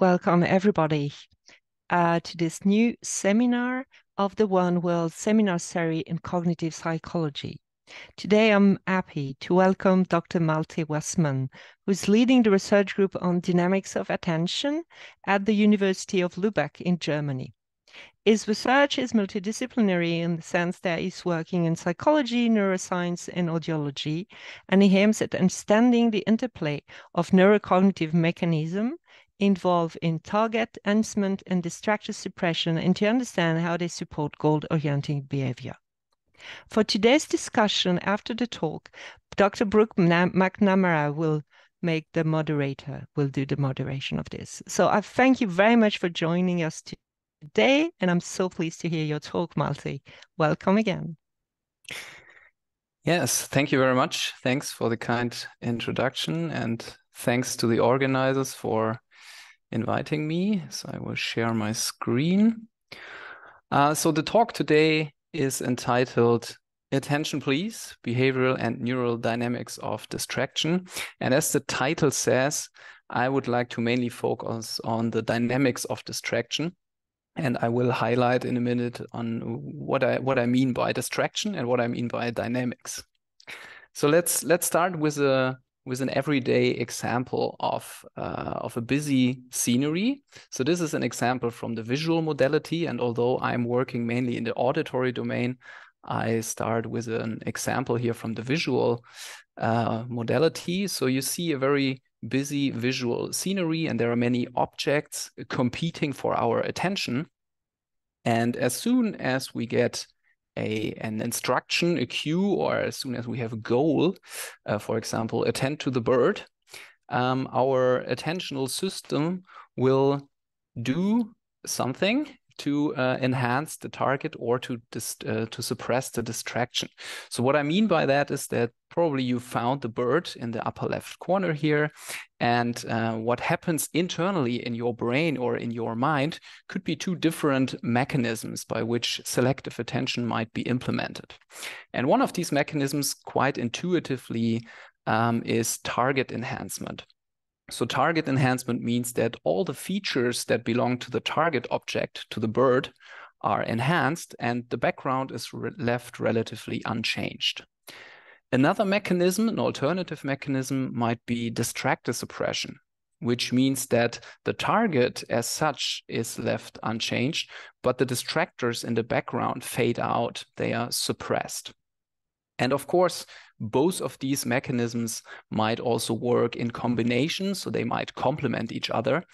welcome everybody uh, to this new seminar of the One World Seminar Series in Cognitive Psychology. Today I'm happy to welcome Dr. Malte Wöstmann, who's leading the research group on dynamics of attention at the University of Lübeck in Germany. His research is multidisciplinary in the sense that he's working in psychology, neuroscience, and audiology, and he aims at understanding the interplay of neurocognitive mechanism involved in target enhancement and distraction suppression and to understand how they support goal-oriented behavior. For today's discussion after the talk, Dr. Brooke McNamara will make the moderator, will do the moderation of this. So I thank you very much for joining us today and I'm so pleased to hear your talk, Malte. Welcome again. Yes, thank you very much. Thanks for the kind introduction, and thanks to the organizers for inviting me. So I will share my screen. Uh, so the talk today is entitled Attention Please, Behavioral and Neural Dynamics of Distraction. And as the title says, I would like to mainly focus on the dynamics of distraction and I will highlight in a minute on what I what I mean by distraction and what I mean by dynamics. So let's let's start with a with an everyday example of uh, of a busy scenery. So this is an example from the visual modality, and although I'm working mainly in the auditory domain, I start with an example here from the visual uh, modality. So you see a very busy visual scenery and there are many objects competing for our attention. And as soon as we get a, an instruction, a cue, or as soon as we have a goal, uh, for example, attend to the bird, um, our attentional system will do something to uh, enhance the target or to uh, to suppress the distraction. So what I mean by that is that probably you found the bird in the upper left corner here, and uh, what happens internally in your brain or in your mind could be two different mechanisms by which selective attention might be implemented. And one of these mechanisms, quite intuitively, um, is target enhancement. So target enhancement means that all the features that belong to the target object, to the bird, are enhanced and the background is re left relatively unchanged. Another mechanism, an alternative mechanism, might be distractor suppression, which means that the target as such is left unchanged, but the distractors in the background fade out, they are suppressed. And of course, both of these mechanisms might also work in combination, so they might complement each other.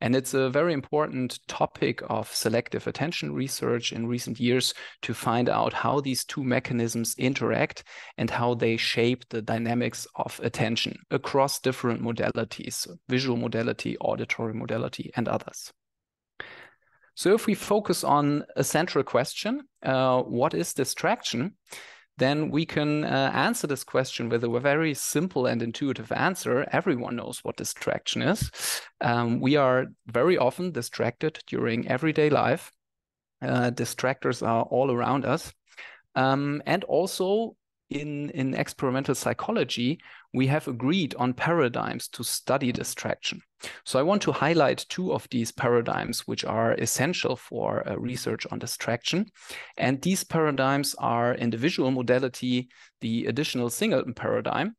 And it's a very important topic of selective attention research in recent years to find out how these two mechanisms interact and how they shape the dynamics of attention across different modalities, visual modality, auditory modality, and others. So if we focus on a central question, uh, what is distraction? Then we can uh, answer this question with a very simple and intuitive answer. Everyone knows what distraction is. Um, we are very often distracted during everyday life. Uh, distractors are all around us. Um, and also in, in experimental psychology, we have agreed on paradigms to study distraction. So I want to highlight two of these paradigms, which are essential for uh, research on distraction. And these paradigms are in the visual modality, the additional singleton paradigm,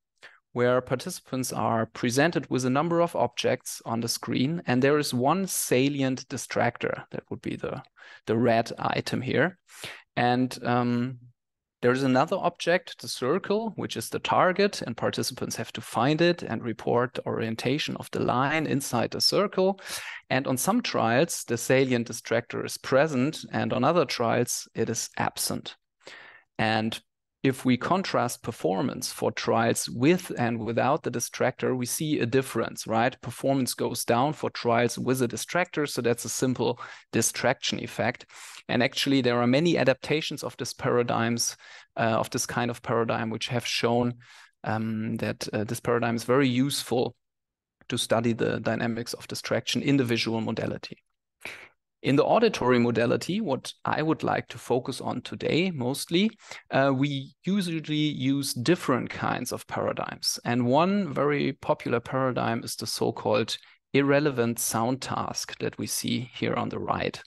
where participants are presented with a number of objects on the screen, and there is one salient distractor. That would be the, the red item here. And um, there is another object, the circle, which is the target, and participants have to find it and report the orientation of the line inside the circle. And on some trials, the salient distractor is present, and on other trials, it is absent. And if we contrast performance for trials with and without the distractor, we see a difference, right? Performance goes down for trials with a distractor. So that's a simple distraction effect. And actually, there are many adaptations of this paradigms, uh, of this kind of paradigm, which have shown um, that uh, this paradigm is very useful to study the dynamics of distraction in the visual modality. In the auditory modality, what I would like to focus on today mostly, uh, we usually use different kinds of paradigms. And one very popular paradigm is the so-called irrelevant sound task that we see here on the right.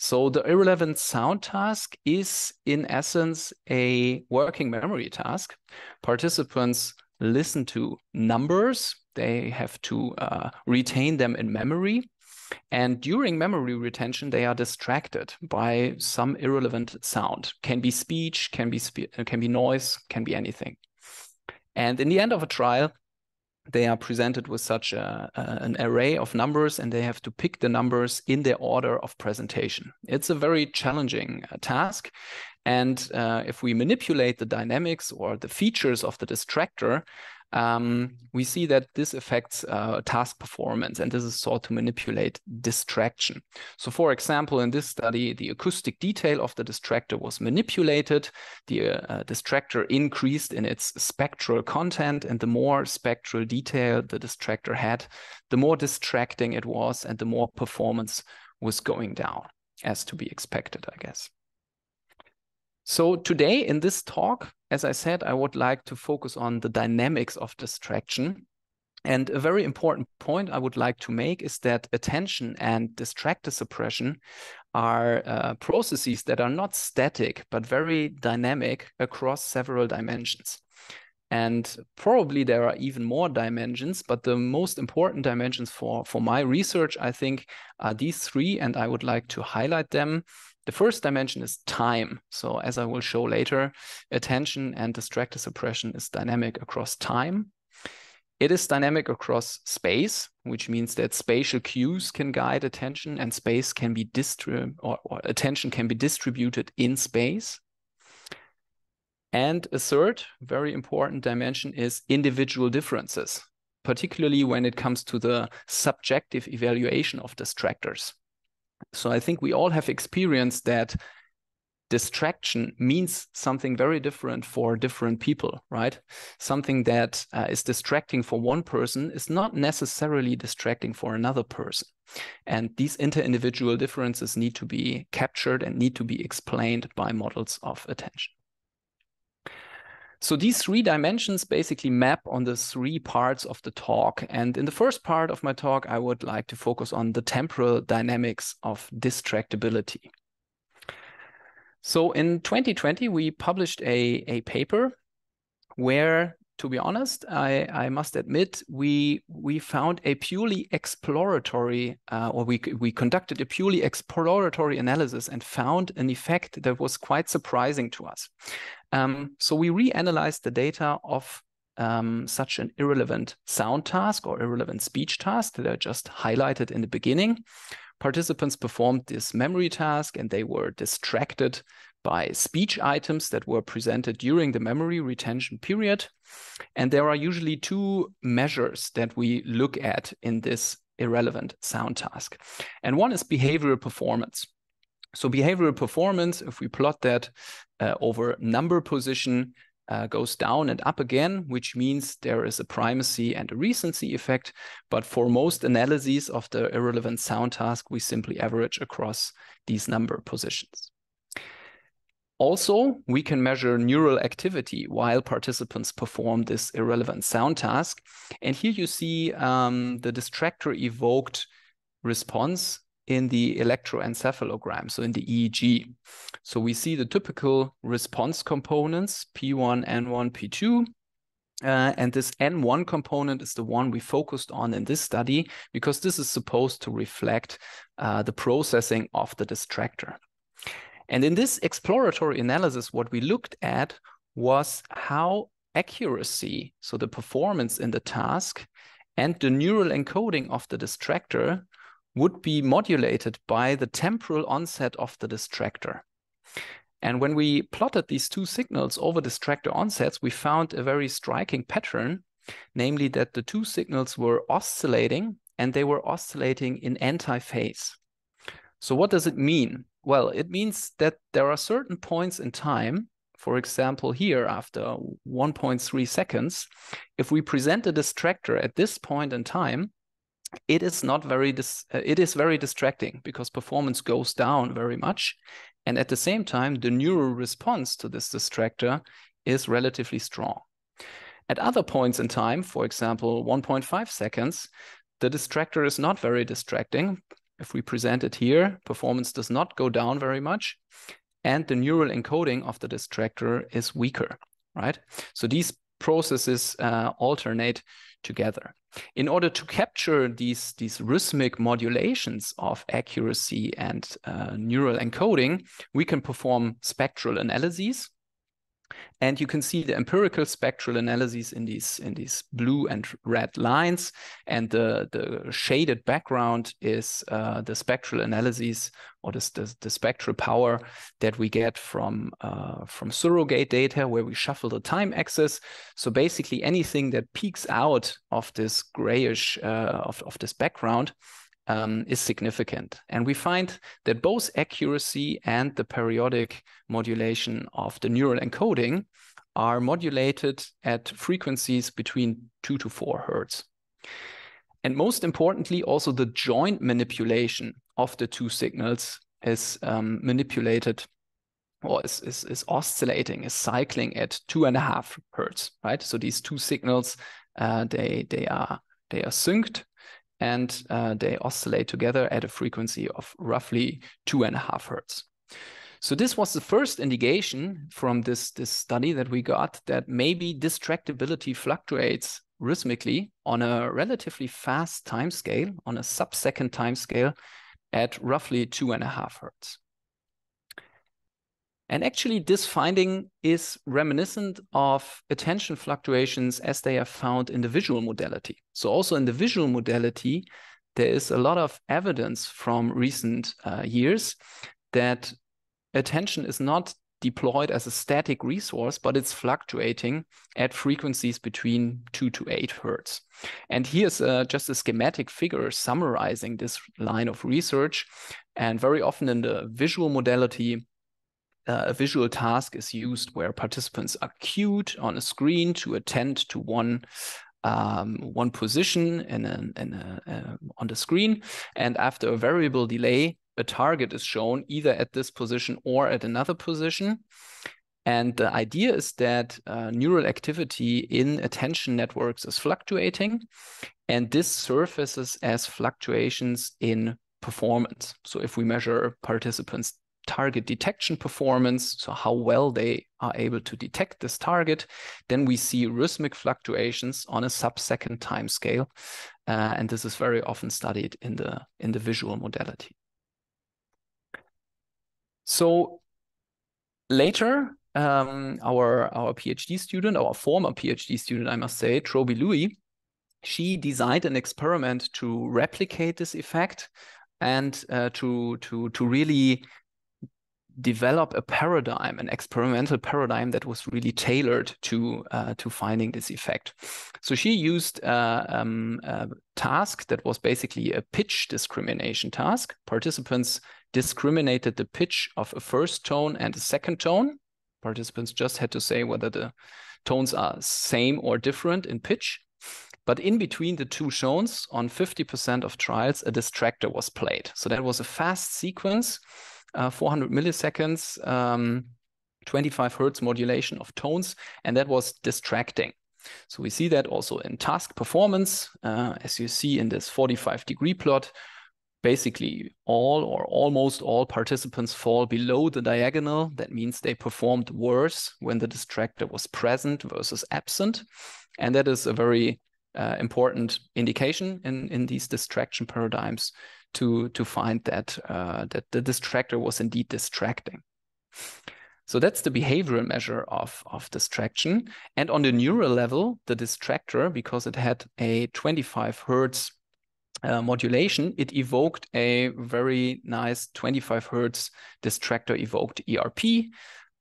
So the irrelevant sound task is in essence a working memory task. Participants listen to numbers, they have to uh, retain them in memory. And during memory retention, they are distracted by some irrelevant sound. Can be speech, can be spe can be noise, can be anything. And in the end of a trial, they are presented with such a, an array of numbers and they have to pick the numbers in their order of presentation. It's a very challenging uh, task. And uh, if we manipulate the dynamics or the features of the distractor, um, we see that this affects uh, task performance, and this is sought to manipulate distraction. So, for example, in this study, the acoustic detail of the distractor was manipulated. The uh, distractor increased in its spectral content, and the more spectral detail the distractor had, the more distracting it was, and the more performance was going down, as to be expected, I guess. So today in this talk, as I said, I would like to focus on the dynamics of distraction. And a very important point I would like to make is that attention and distractor suppression are uh, processes that are not static, but very dynamic across several dimensions. And probably there are even more dimensions, but the most important dimensions for, for my research, I think, are these three, and I would like to highlight them. The first dimension is time. So as I will show later, attention and distractor suppression is dynamic across time. It is dynamic across space, which means that spatial cues can guide attention and space can be distrib or, or attention can be distributed in space. And a third very important dimension is individual differences, particularly when it comes to the subjective evaluation of distractors. So I think we all have experienced that distraction means something very different for different people, right? Something that uh, is distracting for one person is not necessarily distracting for another person. And these inter-individual differences need to be captured and need to be explained by models of attention. So these three dimensions basically map on the three parts of the talk. And in the first part of my talk, I would like to focus on the temporal dynamics of distractibility. So in 2020, we published a, a paper where to be honest, I, I must admit we we found a purely exploratory, uh, or we we conducted a purely exploratory analysis and found an effect that was quite surprising to us. Um, so we reanalyzed the data of um, such an irrelevant sound task or irrelevant speech task that I just highlighted in the beginning. Participants performed this memory task and they were distracted by speech items that were presented during the memory retention period. And there are usually two measures that we look at in this irrelevant sound task. And one is behavioral performance. So behavioral performance, if we plot that uh, over number position, uh, goes down and up again, which means there is a primacy and a recency effect. But for most analyses of the irrelevant sound task, we simply average across these number positions. Also, we can measure neural activity while participants perform this irrelevant sound task. And here you see um, the distractor evoked response in the electroencephalogram, so in the EEG. So we see the typical response components, P1, N1, P2. Uh, and this N1 component is the one we focused on in this study because this is supposed to reflect uh, the processing of the distractor. And in this exploratory analysis, what we looked at was how accuracy, so the performance in the task, and the neural encoding of the distractor would be modulated by the temporal onset of the distractor. And when we plotted these two signals over distractor onsets, we found a very striking pattern, namely that the two signals were oscillating and they were oscillating in anti-phase. So what does it mean? Well, it means that there are certain points in time, for example, here after 1.3 seconds, if we present a distractor at this point in time, it is not very uh, it is very distracting because performance goes down very much and at the same time the neural response to this distractor is relatively strong at other points in time for example 1.5 seconds the distractor is not very distracting. If we present it here, performance does not go down very much. And the neural encoding of the distractor is weaker, right? So these processes uh, alternate together. In order to capture these, these rhythmic modulations of accuracy and uh, neural encoding, we can perform spectral analyses and you can see the empirical spectral analyses in these in these blue and red lines. And the, the shaded background is uh, the spectral analyses or the, the, the, spectral power that we get from, uh, from surrogate data where we shuffle the time axis. So basically anything that peaks out of this grayish, uh, of, of this background um, is significant. And we find that both accuracy and the periodic modulation of the neural encoding are modulated at frequencies between two to four hertz. And most importantly, also the joint manipulation of the two signals is um, manipulated or is, is, is oscillating, is cycling at two and a half hertz, right? So these two signals, uh, they, they, are, they are synced and uh, they oscillate together at a frequency of roughly two and a half hertz. So this was the first indication from this, this study that we got that maybe distractibility fluctuates rhythmically on a relatively fast time scale, on a sub-second time scale at roughly two and a half hertz. And actually, this finding is reminiscent of attention fluctuations as they are found in the visual modality. So, also in the visual modality, there is a lot of evidence from recent uh, years that attention is not deployed as a static resource, but it's fluctuating at frequencies between 2 to 8 hertz. And here's uh, just a schematic figure summarizing this line of research. And very often in the visual modality, uh, a visual task is used where participants are cued on a screen to attend to one um, one position in a, in a, uh, on the screen, and after a variable delay, a target is shown either at this position or at another position. And the idea is that uh, neural activity in attention networks is fluctuating, and this surfaces as fluctuations in performance. So if we measure participants' target detection performance, so how well they are able to detect this target, then we see rhythmic fluctuations on a sub-second time scale. Uh, and this is very often studied in the, in the visual modality. So later, um, our, our PhD student, our former PhD student, I must say, Troby Lui, she designed an experiment to replicate this effect and uh, to, to, to really develop a paradigm, an experimental paradigm that was really tailored to uh, to finding this effect. So she used uh, um, a task that was basically a pitch discrimination task. Participants discriminated the pitch of a first tone and a second tone. Participants just had to say whether the tones are same or different in pitch. But in between the two tones, on 50% of trials, a distractor was played. So that was a fast sequence uh, 400 milliseconds, um, 25 hertz modulation of tones, and that was distracting. So we see that also in task performance, uh, as you see in this 45 degree plot, basically all or almost all participants fall below the diagonal. That means they performed worse when the distractor was present versus absent. And that is a very uh, important indication in, in these distraction paradigms to to find that uh, that the distractor was indeed distracting. So that's the behavioral measure of, of distraction. And on the neural level, the distractor, because it had a 25 hertz uh, modulation, it evoked a very nice 25 hertz distractor evoked ERP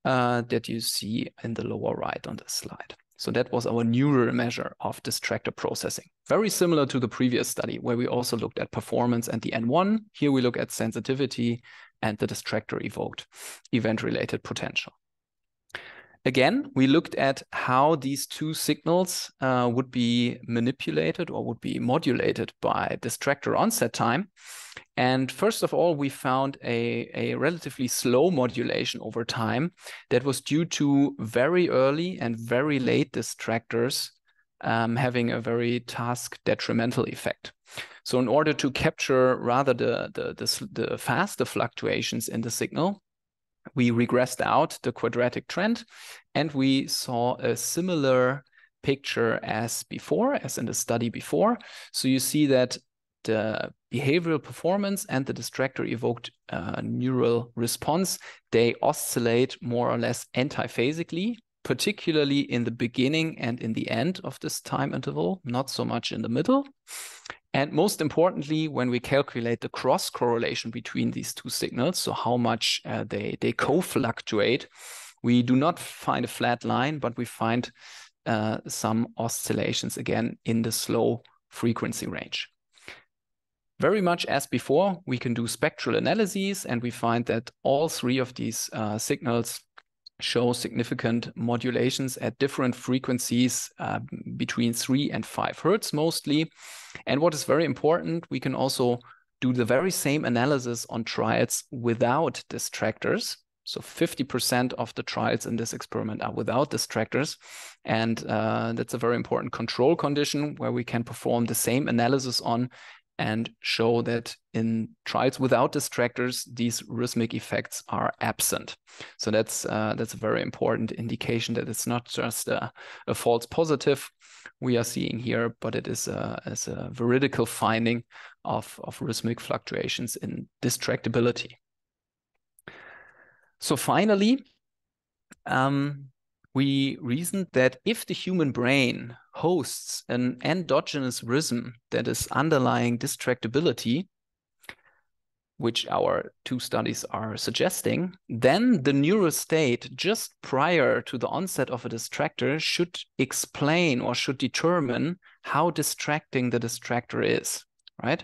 uh, that you see in the lower right on the slide. So that was our neural measure of distractor processing. Very similar to the previous study where we also looked at performance and the N1. Here we look at sensitivity and the distractor evoked event-related potential. Again, we looked at how these two signals uh, would be manipulated or would be modulated by distractor onset time. And first of all, we found a, a relatively slow modulation over time that was due to very early and very late distractors um, having a very task detrimental effect. So in order to capture rather the, the, the, the faster fluctuations in the signal, we regressed out the quadratic trend and we saw a similar picture as before, as in the study before. So you see that the behavioral performance and the distractor evoked uh, neural response, they oscillate more or less antiphasically, particularly in the beginning and in the end of this time interval, not so much in the middle. And most importantly, when we calculate the cross correlation between these two signals, so how much uh, they, they co-fluctuate, we do not find a flat line, but we find uh, some oscillations again in the slow frequency range. Very much as before, we can do spectral analyses and we find that all three of these uh, signals show significant modulations at different frequencies uh, between 3 and 5 hertz mostly. And what is very important, we can also do the very same analysis on trials without distractors. So 50% of the trials in this experiment are without distractors. And uh, that's a very important control condition where we can perform the same analysis on and show that in trials without distractors, these rhythmic effects are absent. So that's uh, that's a very important indication that it's not just a, a, false positive we are seeing here, but it is a, as a veridical finding of, of rhythmic fluctuations in distractibility. So finally, um, we reasoned that if the human brain hosts an endogenous rhythm that is underlying distractibility, which our two studies are suggesting, then the neural state just prior to the onset of a distractor should explain or should determine how distracting the distractor is, right?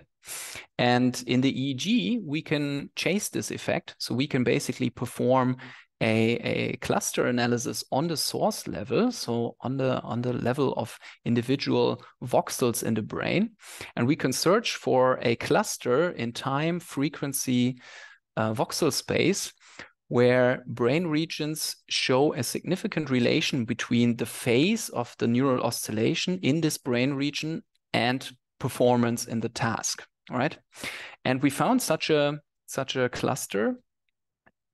And in the EEG, we can chase this effect. So we can basically perform a, a cluster analysis on the source level, so on the on the level of individual voxels in the brain, and we can search for a cluster in time, frequency, uh, voxel space where brain regions show a significant relation between the phase of the neural oscillation in this brain region and performance in the task right? And we found such a such a cluster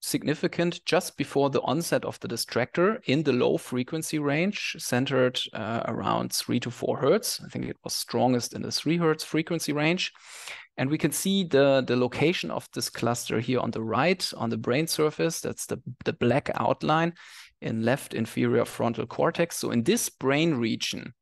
significant just before the onset of the distractor in the low frequency range, centered uh, around three to four hertz. I think it was strongest in the three hertz frequency range. And we can see the, the location of this cluster here on the right on the brain surface. That's the, the black outline in left inferior frontal cortex. So in this brain region,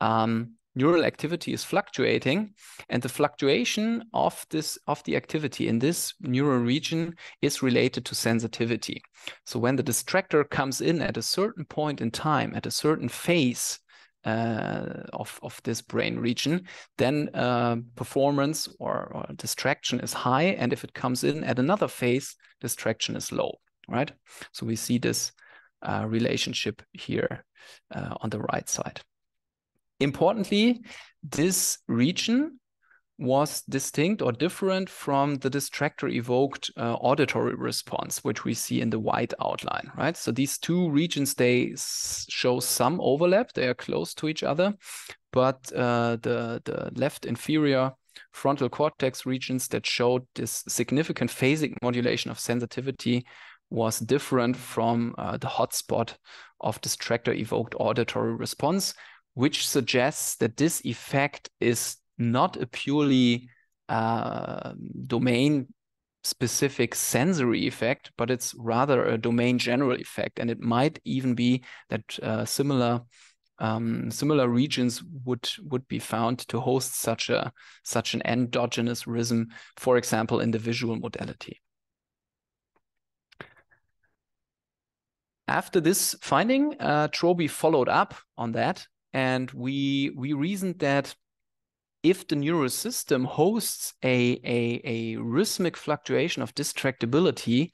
um, neural activity is fluctuating and the fluctuation of this of the activity in this neural region is related to sensitivity so when the distractor comes in at a certain point in time at a certain phase uh, of, of this brain region, then uh, performance or, or, distraction is high. And if it comes in at another phase, distraction is low, right? So we see this uh, relationship here uh, on the right side. Importantly, this region was distinct or different from the distractor evoked uh, auditory response, which we see in the white outline, right? So these two regions, they show some overlap. They are close to each other, but uh, the, the left inferior frontal cortex regions that showed this significant phasic modulation of sensitivity was different from uh, the hotspot of distractor evoked auditory response, which suggests that this effect is not a purely uh, domain specific sensory effect, but it's rather a domain general effect. And it might even be that uh, similar um, similar regions would would be found to host such a such an endogenous rhythm, for example, in the visual modality. After this finding, uh, Troby followed up on that and we we reasoned that if the neural system hosts a, a, a rhythmic fluctuation of distractibility,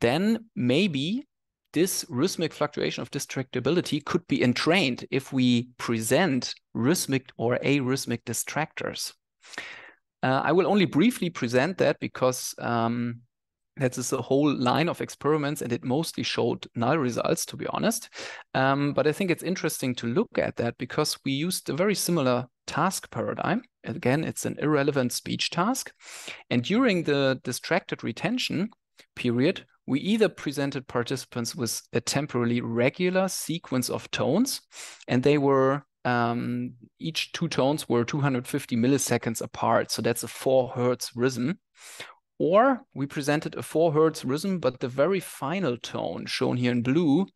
then maybe this rhythmic fluctuation of distractibility could be entrained if we present rhythmic or arrhythmic distractors. Uh, I will only briefly present that because um, that is a whole line of experiments, and it mostly showed null results, to be honest. Um, but I think it's interesting to look at that because we used a very similar task paradigm. Again, it's an irrelevant speech task. And during the distracted retention period, we either presented participants with a temporally regular sequence of tones, and they were um, each two tones were 250 milliseconds apart. So that's a four hertz rhythm. Or we presented a four hertz rhythm, but the very final tone shown here in blue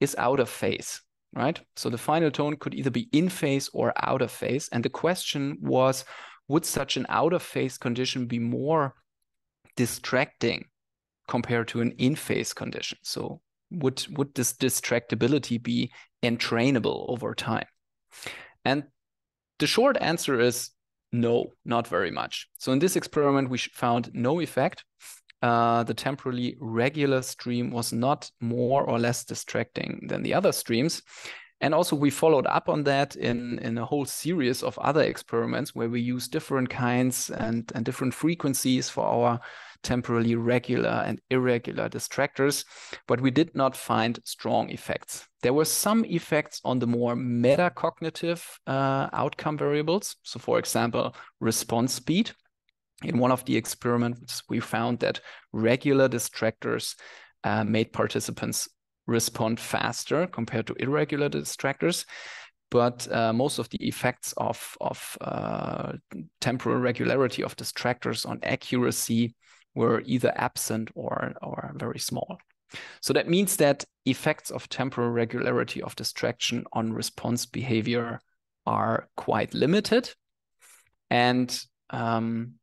is out of phase, right? So the final tone could either be in phase or out of phase. And the question was, would such an out of phase condition be more distracting compared to an in phase condition? So would, would this distractibility be entrainable over time? And the short answer is no, not very much. So in this experiment, we found no effect. Uh, the temporally regular stream was not more or less distracting than the other streams. And also we followed up on that in, in a whole series of other experiments where we use different kinds and, and different frequencies for our temporally regular and irregular distractors, but we did not find strong effects. There were some effects on the more metacognitive uh, outcome variables. So for example, response speed. In one of the experiments, we found that regular distractors uh, made participants respond faster compared to irregular distractors but uh, most of the effects of, of uh, temporal regularity of distractors on accuracy were either absent or, or very small. So that means that effects of temporal regularity of distraction on response behavior are quite limited. And um,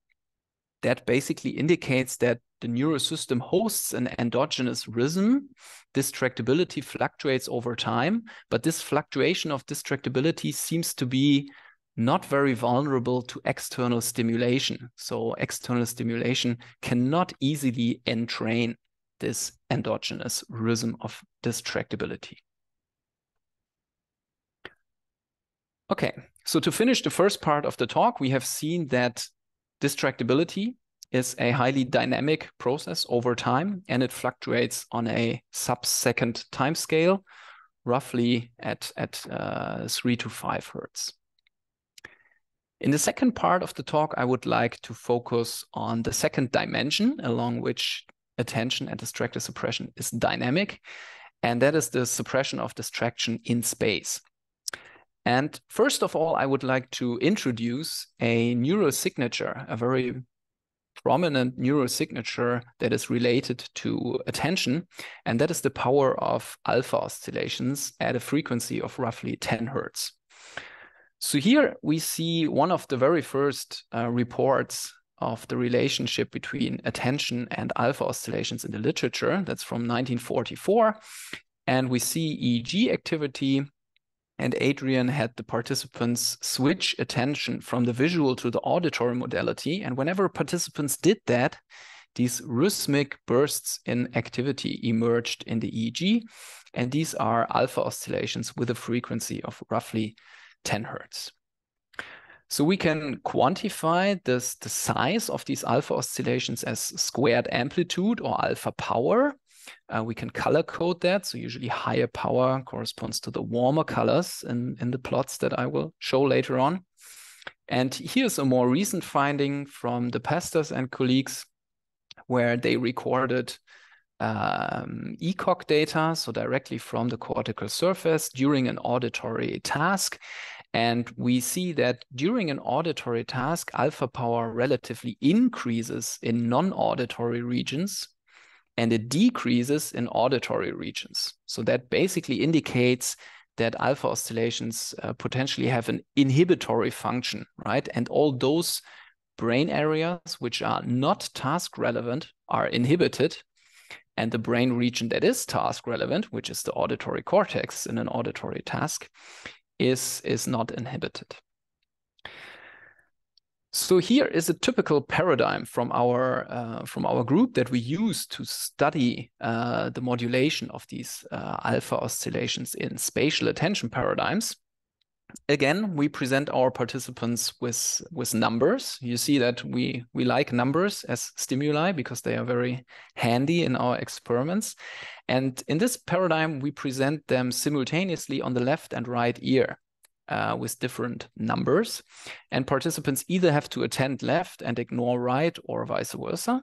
that basically indicates that the neurosystem hosts an endogenous rhythm. Distractibility fluctuates over time, but this fluctuation of distractibility seems to be not very vulnerable to external stimulation. So external stimulation cannot easily entrain this endogenous rhythm of distractibility. Okay, so to finish the first part of the talk, we have seen that distractibility is a highly dynamic process over time, and it fluctuates on a sub-second time scale, roughly at, at uh, three to five hertz. In the second part of the talk, I would like to focus on the second dimension along which attention and distractor suppression is dynamic, and that is the suppression of distraction in space. And first of all, I would like to introduce a neurosignature, a very prominent neurosignature that is related to attention, and that is the power of alpha oscillations at a frequency of roughly 10 hertz. So here we see one of the very first uh, reports of the relationship between attention and alpha oscillations in the literature. That's from 1944. And we see EEG activity. And Adrian had the participants switch attention from the visual to the auditory modality. And whenever participants did that, these rhythmic bursts in activity emerged in the EEG. And these are alpha oscillations with a frequency of roughly 10 hertz. So we can quantify this, the size of these alpha oscillations as squared amplitude or alpha power. Uh, we can color code that. So usually higher power corresponds to the warmer colors in, in the plots that I will show later on. And here's a more recent finding from de Pesters and colleagues where they recorded um, ECOG data, so directly from the cortical surface during an auditory task. And we see that during an auditory task, alpha power relatively increases in non-auditory regions and it decreases in auditory regions. So that basically indicates that alpha oscillations uh, potentially have an inhibitory function, right? And all those brain areas which are not task relevant are inhibited and the brain region that is task relevant, which is the auditory cortex in an auditory task, is, is not inhibited. So here is a typical paradigm from our uh, from our group that we use to study uh, the modulation of these uh, alpha oscillations in spatial attention paradigms. Again, we present our participants with, with numbers. You see that we, we like numbers as stimuli because they are very handy in our experiments. And in this paradigm, we present them simultaneously on the left and right ear. Uh, with different numbers. And participants either have to attend left and ignore right or vice versa.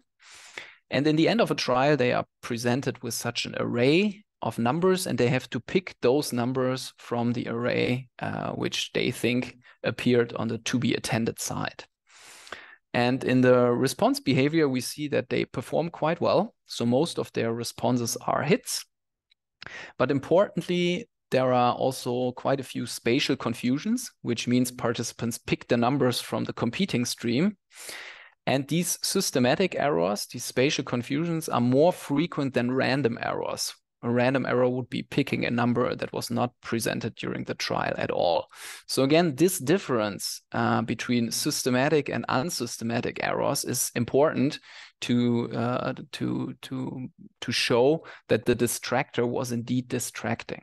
And in the end of a trial, they are presented with such an array of numbers and they have to pick those numbers from the array uh, which they think appeared on the to be attended side. And in the response behavior, we see that they perform quite well. So most of their responses are hits. But importantly, there are also quite a few spatial confusions, which means participants pick the numbers from the competing stream. And these systematic errors, these spatial confusions, are more frequent than random errors, a random error would be picking a number that was not presented during the trial at all. So again, this difference uh, between systematic and unsystematic errors is important to uh, to to to show that the distractor was indeed distracting.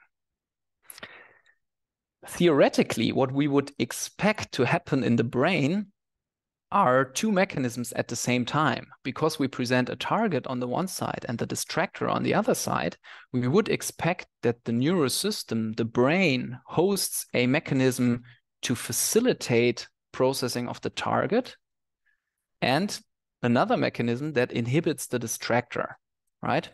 Theoretically, what we would expect to happen in the brain are two mechanisms at the same time. Because we present a target on the one side and the distractor on the other side, we would expect that the neural system, the brain, hosts a mechanism to facilitate processing of the target and another mechanism that inhibits the distractor right?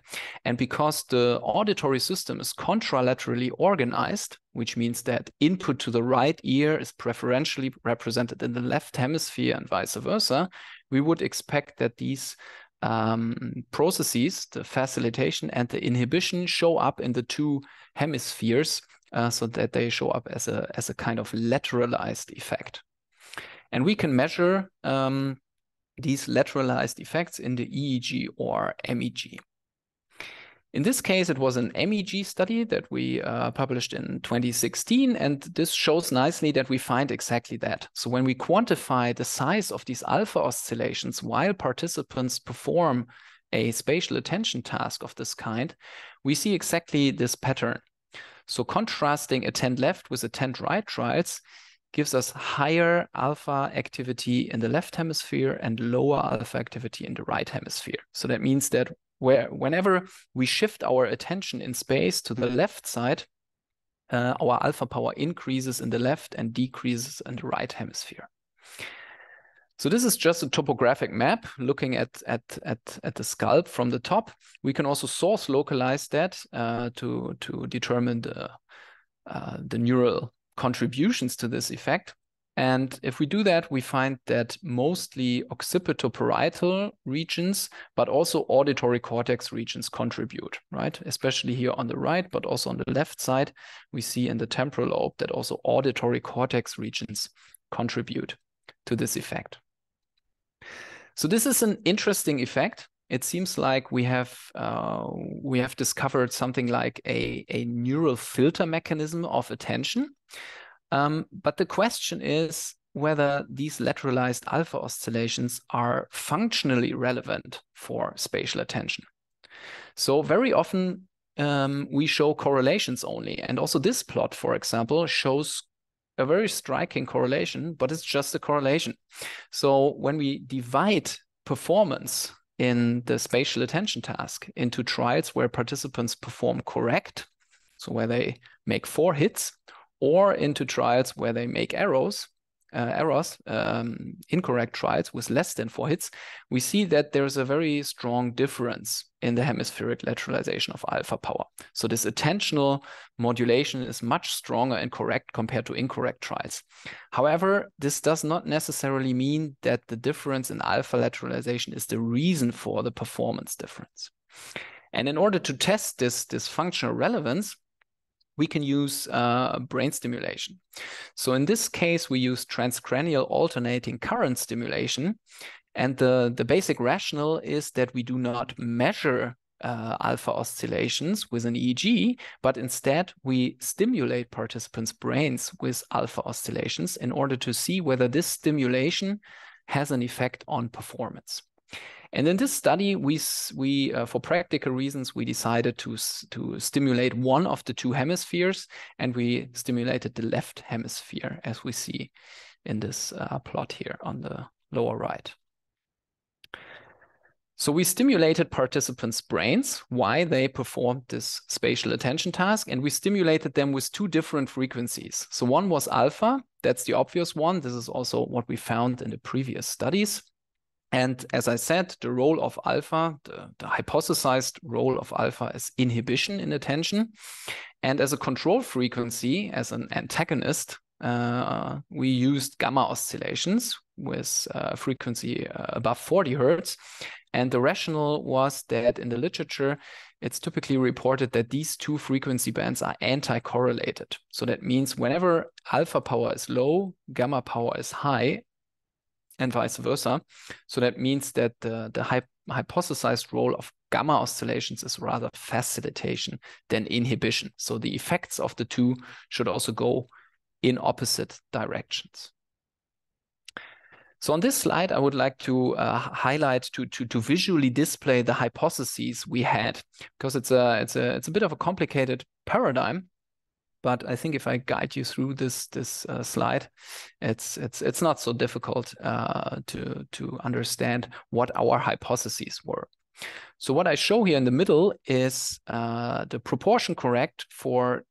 And because the auditory system is contralaterally organized, which means that input to the right ear is preferentially represented in the left hemisphere and vice versa, we would expect that these um, processes, the facilitation and the inhibition, show up in the two hemispheres uh, so that they show up as a, as a kind of lateralized effect. And we can measure um, these lateralized effects in the EEG or MEG. In this case, it was an MEG study that we uh, published in 2016, and this shows nicely that we find exactly that. So when we quantify the size of these alpha oscillations while participants perform a spatial attention task of this kind, we see exactly this pattern. So contrasting attend left with attend right trials gives us higher alpha activity in the left hemisphere and lower alpha activity in the right hemisphere. So that means that where whenever we shift our attention in space to the left side, uh, our alpha power increases in the left and decreases in the right hemisphere. So this is just a topographic map looking at, at, at, at the scalp from the top. We can also source localize that uh, to, to determine the, uh, the neural contributions to this effect. And if we do that, we find that mostly occipitoparietal regions, but also auditory cortex regions contribute, right? Especially here on the right, but also on the left side, we see in the temporal lobe that also auditory cortex regions contribute to this effect. So this is an interesting effect. It seems like we have uh, we have discovered something like a, a neural filter mechanism of attention um, but the question is whether these lateralized alpha oscillations are functionally relevant for spatial attention. So very often um, we show correlations only. And also this plot, for example, shows a very striking correlation, but it's just a correlation. So when we divide performance in the spatial attention task into trials where participants perform correct, so where they make four hits, or into trials where they make errors, uh, errors, um, incorrect trials with less than four hits, we see that there's a very strong difference in the hemispheric lateralization of alpha power. So this attentional modulation is much stronger and correct compared to incorrect trials. However, this does not necessarily mean that the difference in alpha lateralization is the reason for the performance difference. And in order to test this, this functional relevance, we can use uh, brain stimulation. So in this case, we use transcranial alternating current stimulation. And the, the basic rationale is that we do not measure uh, alpha oscillations with an EEG, but instead we stimulate participants' brains with alpha oscillations in order to see whether this stimulation has an effect on performance. And in this study, we, we uh, for practical reasons, we decided to, to stimulate one of the two hemispheres, and we stimulated the left hemisphere, as we see in this uh, plot here on the lower right. So we stimulated participants' brains why they performed this spatial attention task, and we stimulated them with two different frequencies. So one was alpha, that's the obvious one. This is also what we found in the previous studies. And as I said, the role of alpha, the, the hypothesized role of alpha is inhibition in attention. And as a control frequency, as an antagonist, uh, we used gamma oscillations with uh, frequency uh, above 40 hertz. And the rationale was that in the literature, it's typically reported that these two frequency bands are anti-correlated. So that means whenever alpha power is low, gamma power is high, and vice versa. So that means that the, the hypothesized role of gamma oscillations is rather facilitation than inhibition. So the effects of the two should also go in opposite directions. So on this slide, I would like to uh, highlight to, to to visually display the hypotheses we had because it's a it's a it's a bit of a complicated paradigm. But I think if I guide you through this this uh, slide, it's it's it's not so difficult uh, to to understand what our hypotheses were. So what I show here in the middle is uh, the proportion correct for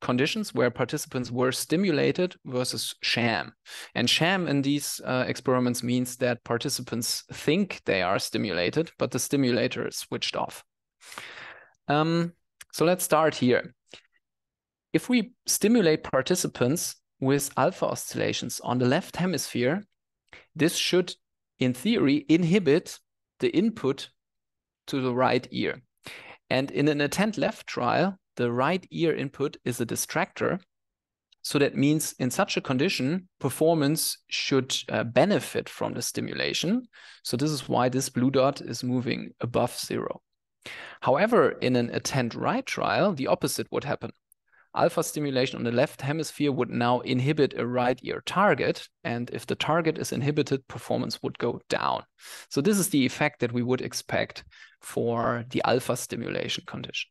conditions where participants were stimulated versus sham. And sham in these uh, experiments means that participants think they are stimulated, but the stimulator is switched off. Um, so let's start here. If we stimulate participants with alpha oscillations on the left hemisphere, this should, in theory, inhibit the input to the right ear. And in an attend left trial, the right ear input is a distractor. So that means in such a condition, performance should uh, benefit from the stimulation. So this is why this blue dot is moving above zero. However, in an attend right trial, the opposite would happen. Alpha stimulation on the left hemisphere would now inhibit a right ear target. And if the target is inhibited, performance would go down. So this is the effect that we would expect for the alpha stimulation condition.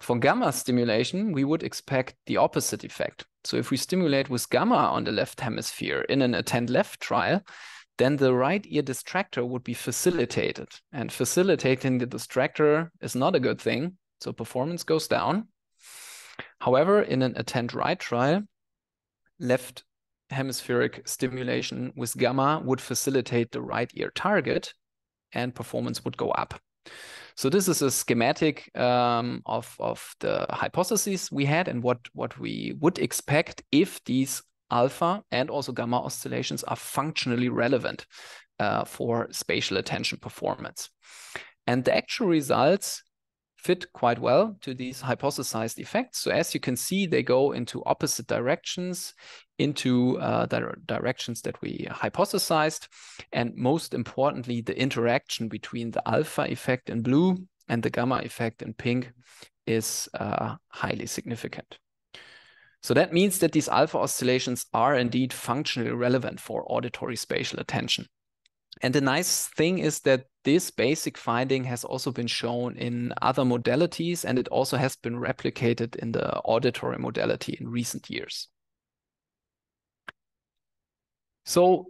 For gamma stimulation, we would expect the opposite effect. So if we stimulate with gamma on the left hemisphere in an attend left trial, then the right ear distractor would be facilitated. And facilitating the distractor is not a good thing. So performance goes down. However, in an attend right trial, left hemispheric stimulation with gamma would facilitate the right ear target and performance would go up. So this is a schematic um, of, of the hypotheses we had and what, what we would expect if these alpha and also gamma oscillations are functionally relevant uh, for spatial attention performance. And the actual results fit quite well to these hypothesized effects. So as you can see, they go into opposite directions, into uh, the directions that we hypothesized. And most importantly, the interaction between the alpha effect in blue and the gamma effect in pink is uh, highly significant. So that means that these alpha oscillations are indeed functionally relevant for auditory spatial attention. And the nice thing is that this basic finding has also been shown in other modalities and it also has been replicated in the auditory modality in recent years. So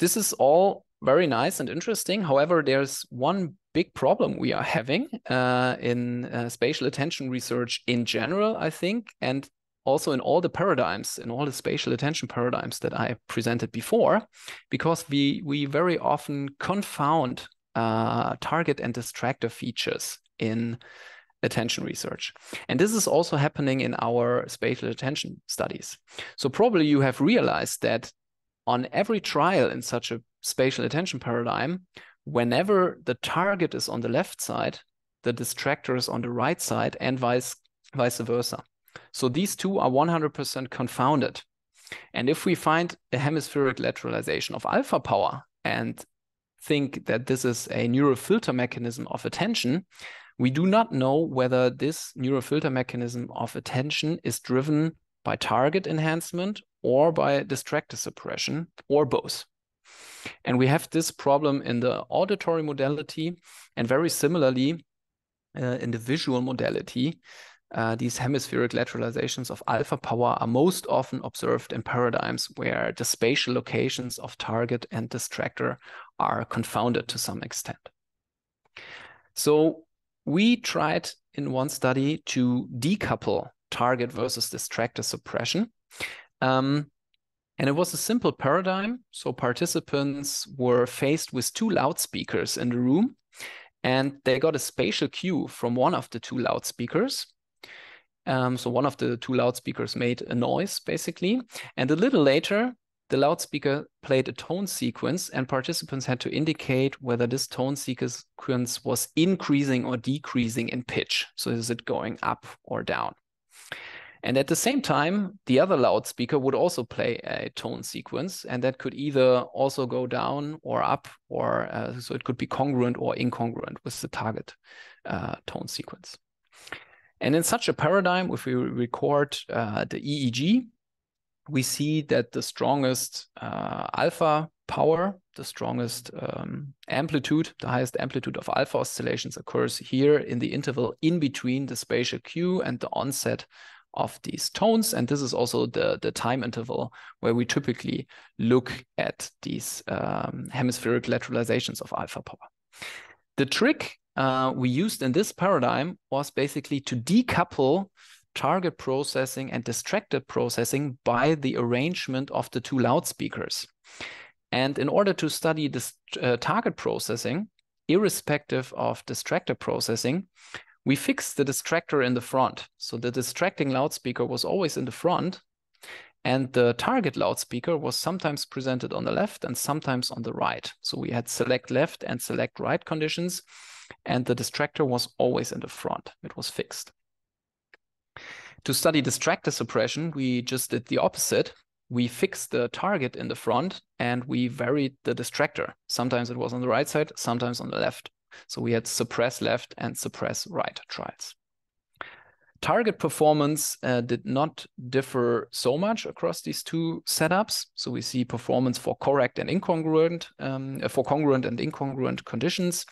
this is all very nice and interesting. However, there's one big problem we are having uh, in uh, spatial attention research in general, I think, and also in all the paradigms, in all the spatial attention paradigms that I presented before, because we we very often confound uh, target and distractor features in attention research. And this is also happening in our spatial attention studies. So probably you have realized that on every trial in such a spatial attention paradigm, whenever the target is on the left side, the distractor is on the right side and vice, vice versa. So these two are 100% confounded. And if we find a hemispheric lateralization of alpha power and think that this is a neurofilter mechanism of attention, we do not know whether this neurofilter mechanism of attention is driven by target enhancement or by distractor suppression or both. And we have this problem in the auditory modality and very similarly uh, in the visual modality. Uh, these hemispheric lateralizations of alpha power are most often observed in paradigms where the spatial locations of target and distractor are confounded to some extent. So we tried in one study to decouple target versus distractor suppression. Um, and it was a simple paradigm. So participants were faced with two loudspeakers in the room, and they got a spatial cue from one of the two loudspeakers. Um, so one of the two loudspeakers made a noise, basically. And a little later, the loudspeaker played a tone sequence, and participants had to indicate whether this tone sequence was increasing or decreasing in pitch. So is it going up or down? And at the same time, the other loudspeaker would also play a tone sequence, and that could either also go down or up, or uh, so it could be congruent or incongruent with the target uh, tone sequence. And in such a paradigm, if we record uh, the EEG, we see that the strongest uh, alpha power, the strongest um, amplitude, the highest amplitude of alpha oscillations occurs here in the interval in between the spatial cue and the onset of these tones. And this is also the, the time interval where we typically look at these um, hemispheric lateralizations of alpha power. The trick uh, we used in this paradigm was basically to decouple target processing and distracted processing by the arrangement of the two loudspeakers. And in order to study this uh, target processing, irrespective of distractor processing, we fixed the distractor in the front. So the distracting loudspeaker was always in the front, and the target loudspeaker was sometimes presented on the left and sometimes on the right. So we had select left and select right conditions, and the distractor was always in the front. It was fixed. To study distractor suppression, we just did the opposite. We fixed the target in the front and we varied the distractor. Sometimes it was on the right side, sometimes on the left. So we had suppress left and suppress right trials. Target performance uh, did not differ so much across these two setups. So we see performance for correct and incongruent, um, for congruent and incongruent conditions.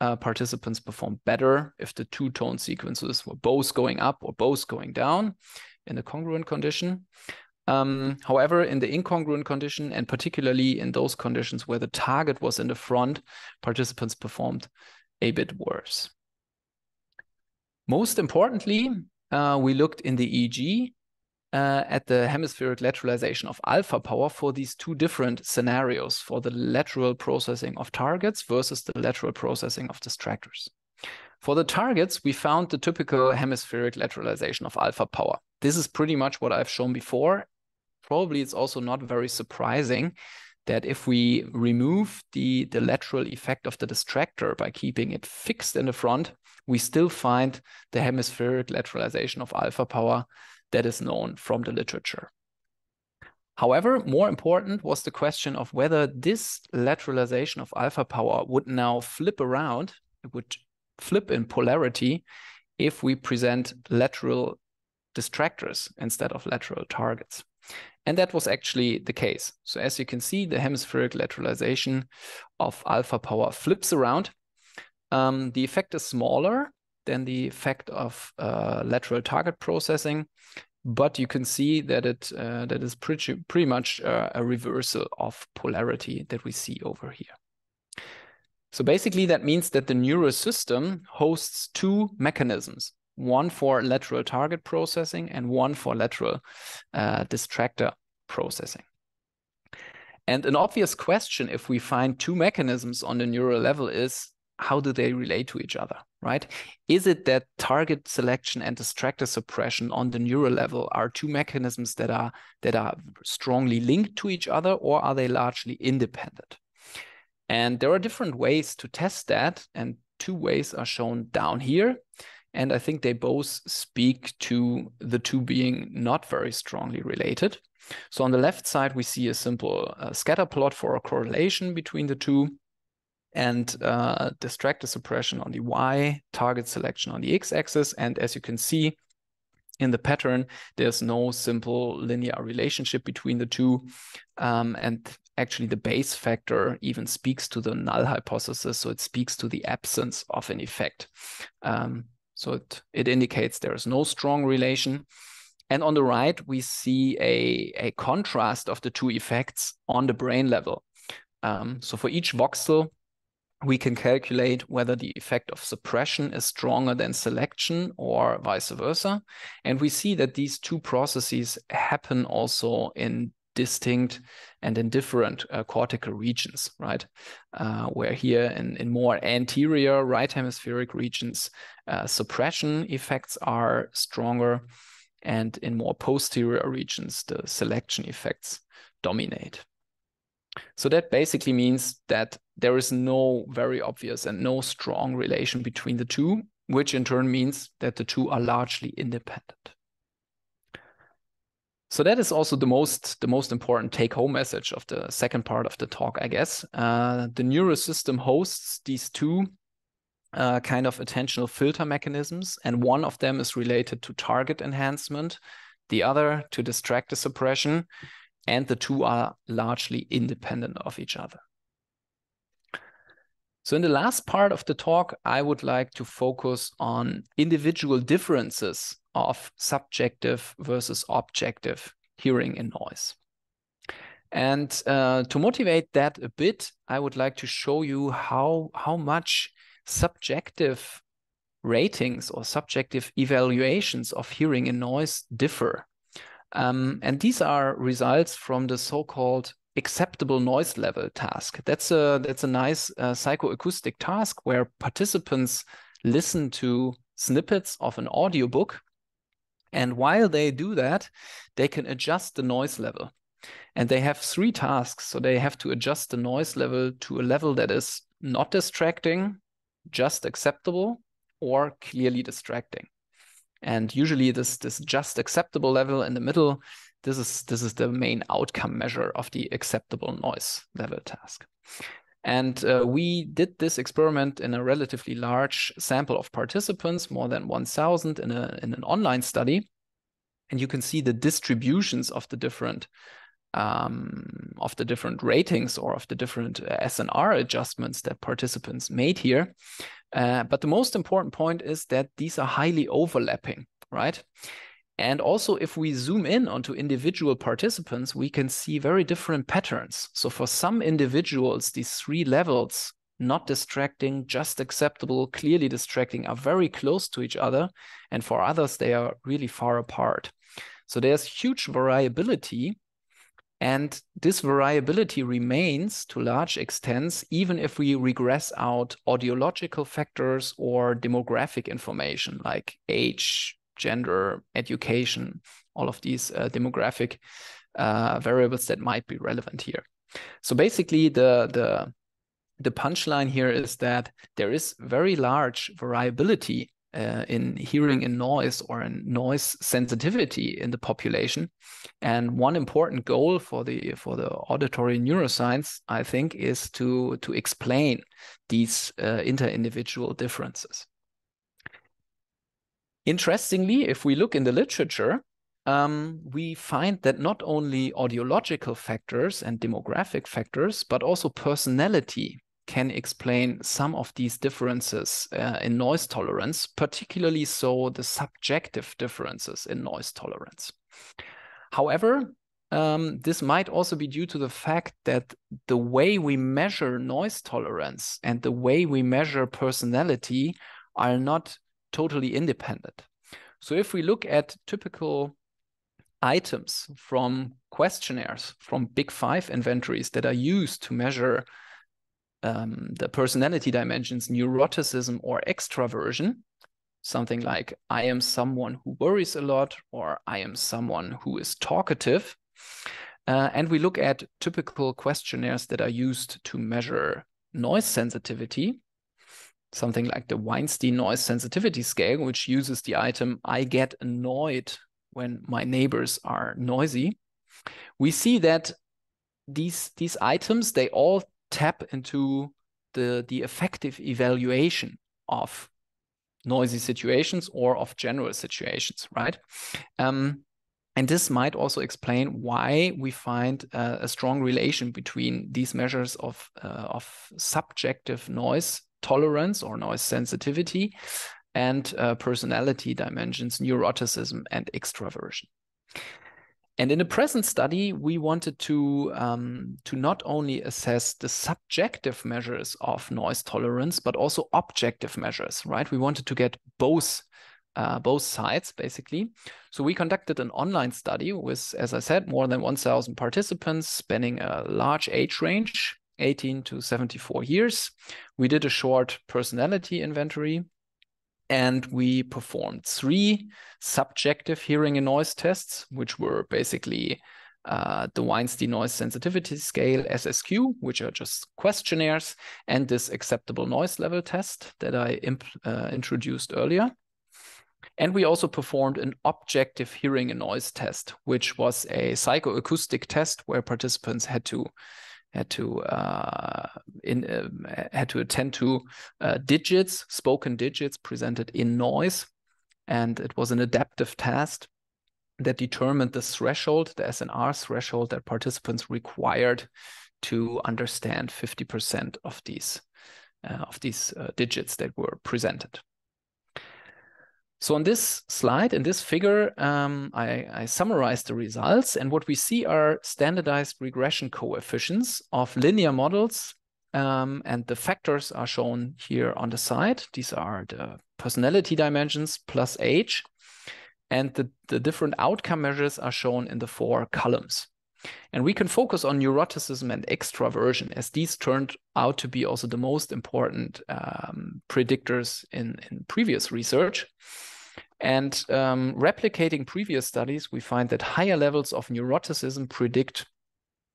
Uh, participants performed better if the two tone sequences were both going up or both going down in a congruent condition. Um, however, in the incongruent condition, and particularly in those conditions where the target was in the front, participants performed a bit worse. Most importantly, uh, we looked in the EEG uh, at the hemispheric lateralization of alpha power for these two different scenarios for the lateral processing of targets versus the lateral processing of distractors. For the targets, we found the typical hemispheric lateralization of alpha power. This is pretty much what I've shown before probably it's also not very surprising that if we remove the, the lateral effect of the distractor by keeping it fixed in the front, we still find the hemispheric lateralization of alpha power that is known from the literature. However, more important was the question of whether this lateralization of alpha power would now flip around, it would flip in polarity if we present lateral distractors instead of lateral targets. And that was actually the case. So as you can see, the hemispheric lateralization of alpha power flips around. Um, the effect is smaller than the effect of uh, lateral target processing, but you can see that it uh, that is pretty pretty much uh, a reversal of polarity that we see over here. So basically, that means that the neural system hosts two mechanisms one for lateral target processing and one for lateral uh, distractor processing. And an obvious question if we find two mechanisms on the neural level is how do they relate to each other, right? Is it that target selection and distractor suppression on the neural level are two mechanisms that are that are strongly linked to each other, or are they largely independent? And there are different ways to test that, and two ways are shown down here. And I think they both speak to the two being not very strongly related. So on the left side, we see a simple uh, scatter plot for a correlation between the two and uh, distractor suppression on the Y, target selection on the X axis. And as you can see in the pattern, there's no simple linear relationship between the two. Um, and actually the Bayes factor even speaks to the null hypothesis. So it speaks to the absence of an effect. Um, so it, it indicates there is no strong relation. And on the right, we see a, a contrast of the two effects on the brain level. Um, so for each voxel, we can calculate whether the effect of suppression is stronger than selection or vice versa. And we see that these two processes happen also in distinct and in different uh, cortical regions, right? Uh, where here in, in more anterior right hemispheric regions, uh, suppression effects are stronger, and in more posterior regions, the selection effects dominate. So that basically means that there is no very obvious and no strong relation between the two, which in turn means that the two are largely independent. So that is also the most the most important take home message of the second part of the talk, I guess. Uh, the neural system hosts these two uh, kind of attentional filter mechanisms, and one of them is related to target enhancement, the other to distractor suppression, and the two are largely independent of each other. So in the last part of the talk, I would like to focus on individual differences of subjective versus objective hearing in noise. And uh, to motivate that a bit, I would like to show you how, how much subjective ratings or subjective evaluations of hearing in noise differ um, and these are results from the so-called acceptable noise level task. That's a that's a nice uh, psychoacoustic task where participants listen to snippets of an audiobook, and while they do that, they can adjust the noise level. And they have three tasks, so they have to adjust the noise level to a level that is not distracting, just acceptable, or clearly distracting. And usually this this just acceptable level in the middle, this is this is the main outcome measure of the acceptable noise level task. And uh, we did this experiment in a relatively large sample of participants, more than 1,000 in, a, in an online study. And you can see the distributions of the different um, of the different ratings or of the different uh, SNR adjustments that participants made here. Uh, but the most important point is that these are highly overlapping, right? And also, if we zoom in onto individual participants, we can see very different patterns. So, for some individuals, these three levels, not distracting, just acceptable, clearly distracting, are very close to each other. And for others, they are really far apart. So, there's huge variability and this variability remains to large extents, even if we regress out audiological factors or demographic information like age, gender, education, all of these uh, demographic uh, variables that might be relevant here. So basically, the, the, the punchline here is that there is very large variability uh, in hearing in noise or in noise sensitivity in the population. And one important goal for the for the auditory neuroscience, I think, is to to explain these uh, inter-individual differences. Interestingly, if we look in the literature, um, we find that not only audiological factors and demographic factors, but also personality can explain some of these differences uh, in noise tolerance, particularly so the subjective differences in noise tolerance. However, um, this might also be due to the fact that the way we measure noise tolerance and the way we measure personality are not totally independent. So if we look at typical items from questionnaires, from big five inventories that are used to measure um, the personality dimensions, neuroticism or extraversion, something like I am someone who worries a lot or I am someone who is talkative. Uh, and we look at typical questionnaires that are used to measure noise sensitivity, something like the Weinstein noise sensitivity scale, which uses the item I get annoyed when my neighbors are noisy. We see that these these items they all tap into the, the effective evaluation of noisy situations or of general situations, right? Um, And this might also explain why we find uh, a strong relation between these measures of, uh, of subjective noise tolerance or noise sensitivity and uh, personality dimensions, neuroticism, and extraversion. And in the present study, we wanted to, um, to not only assess the subjective measures of noise tolerance, but also objective measures, right? We wanted to get both, uh, both sides, basically. So we conducted an online study with, as I said, more than 1,000 participants spanning a large age range, 18 to 74 years. We did a short personality inventory and we performed three subjective hearing and noise tests, which were basically uh, the Weinstein Noise Sensitivity Scale, SSQ, which are just questionnaires, and this acceptable noise level test that I uh, introduced earlier. And we also performed an objective hearing and noise test, which was a psychoacoustic test where participants had to had to uh, in uh, had to attend to uh, digits, spoken digits presented in noise, and it was an adaptive test that determined the threshold, the SNR threshold that participants required to understand 50% of these uh, of these uh, digits that were presented. So on this slide, in this figure, um, I, I summarize the results. And what we see are standardized regression coefficients of linear models. Um, and the factors are shown here on the side. These are the personality dimensions plus age. And the, the different outcome measures are shown in the four columns. And we can focus on neuroticism and extraversion as these turned out to be also the most important um, predictors in, in previous research. And um, replicating previous studies, we find that higher levels of neuroticism predict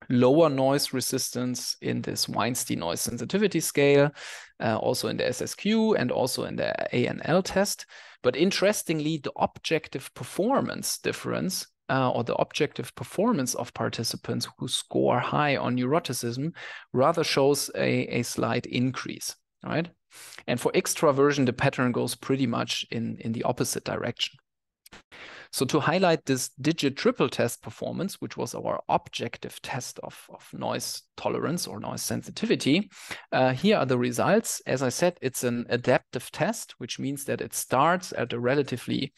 lower noise resistance in this Weinstein noise sensitivity scale, uh, also in the SSQ and also in the ANL test. But interestingly, the objective performance difference uh, or the objective performance of participants who score high on neuroticism rather shows a, a slight increase, right? And for extraversion, the pattern goes pretty much in, in the opposite direction. So to highlight this digit triplet test performance, which was our objective test of, of noise tolerance or noise sensitivity, uh, here are the results. As I said, it's an adaptive test, which means that it starts at a relatively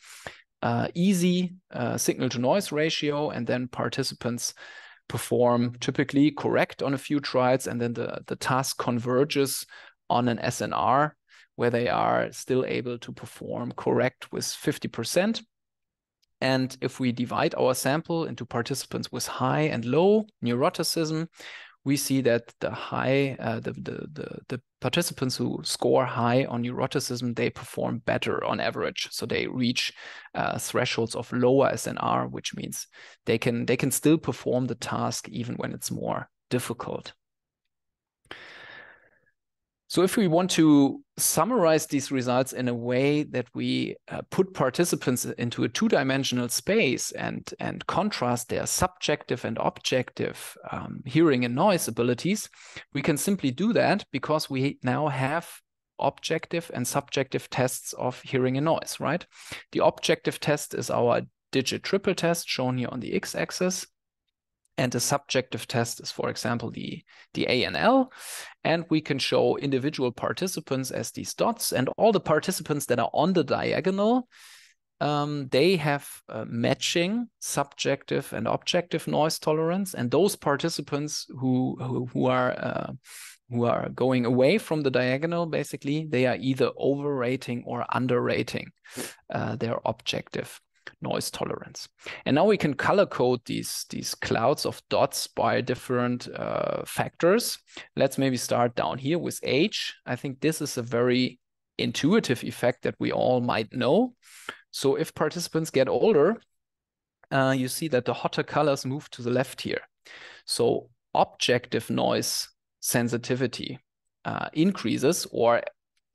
uh, easy uh, signal to noise ratio, and then participants perform typically correct on a few trials, and then the, the task converges on an SNR where they are still able to perform correct with 50%. And if we divide our sample into participants with high and low neuroticism, we see that the high, uh, the, the, the, the, participants who score high on neuroticism, they perform better on average. So they reach uh, thresholds of lower SNR, which means they can, they can still perform the task even when it's more difficult. So if we want to summarize these results in a way that we uh, put participants into a two-dimensional space and, and contrast their subjective and objective um, hearing and noise abilities, we can simply do that because we now have objective and subjective tests of hearing and noise, right? The objective test is our digit triplet test shown here on the x-axis. And the subjective test is, for example, the, the ANL. And we can show individual participants as these dots. And all the participants that are on the diagonal, um, they have matching subjective and objective noise tolerance. And those participants who, who, who are uh, who are going away from the diagonal, basically, they are either overrating or underrating uh, their objective noise tolerance. And now we can color code these, these clouds of dots by different uh, factors. Let's maybe start down here with age. I think this is a very intuitive effect that we all might know. So if participants get older, uh, you see that the hotter colors move to the left here. So objective noise sensitivity uh, increases or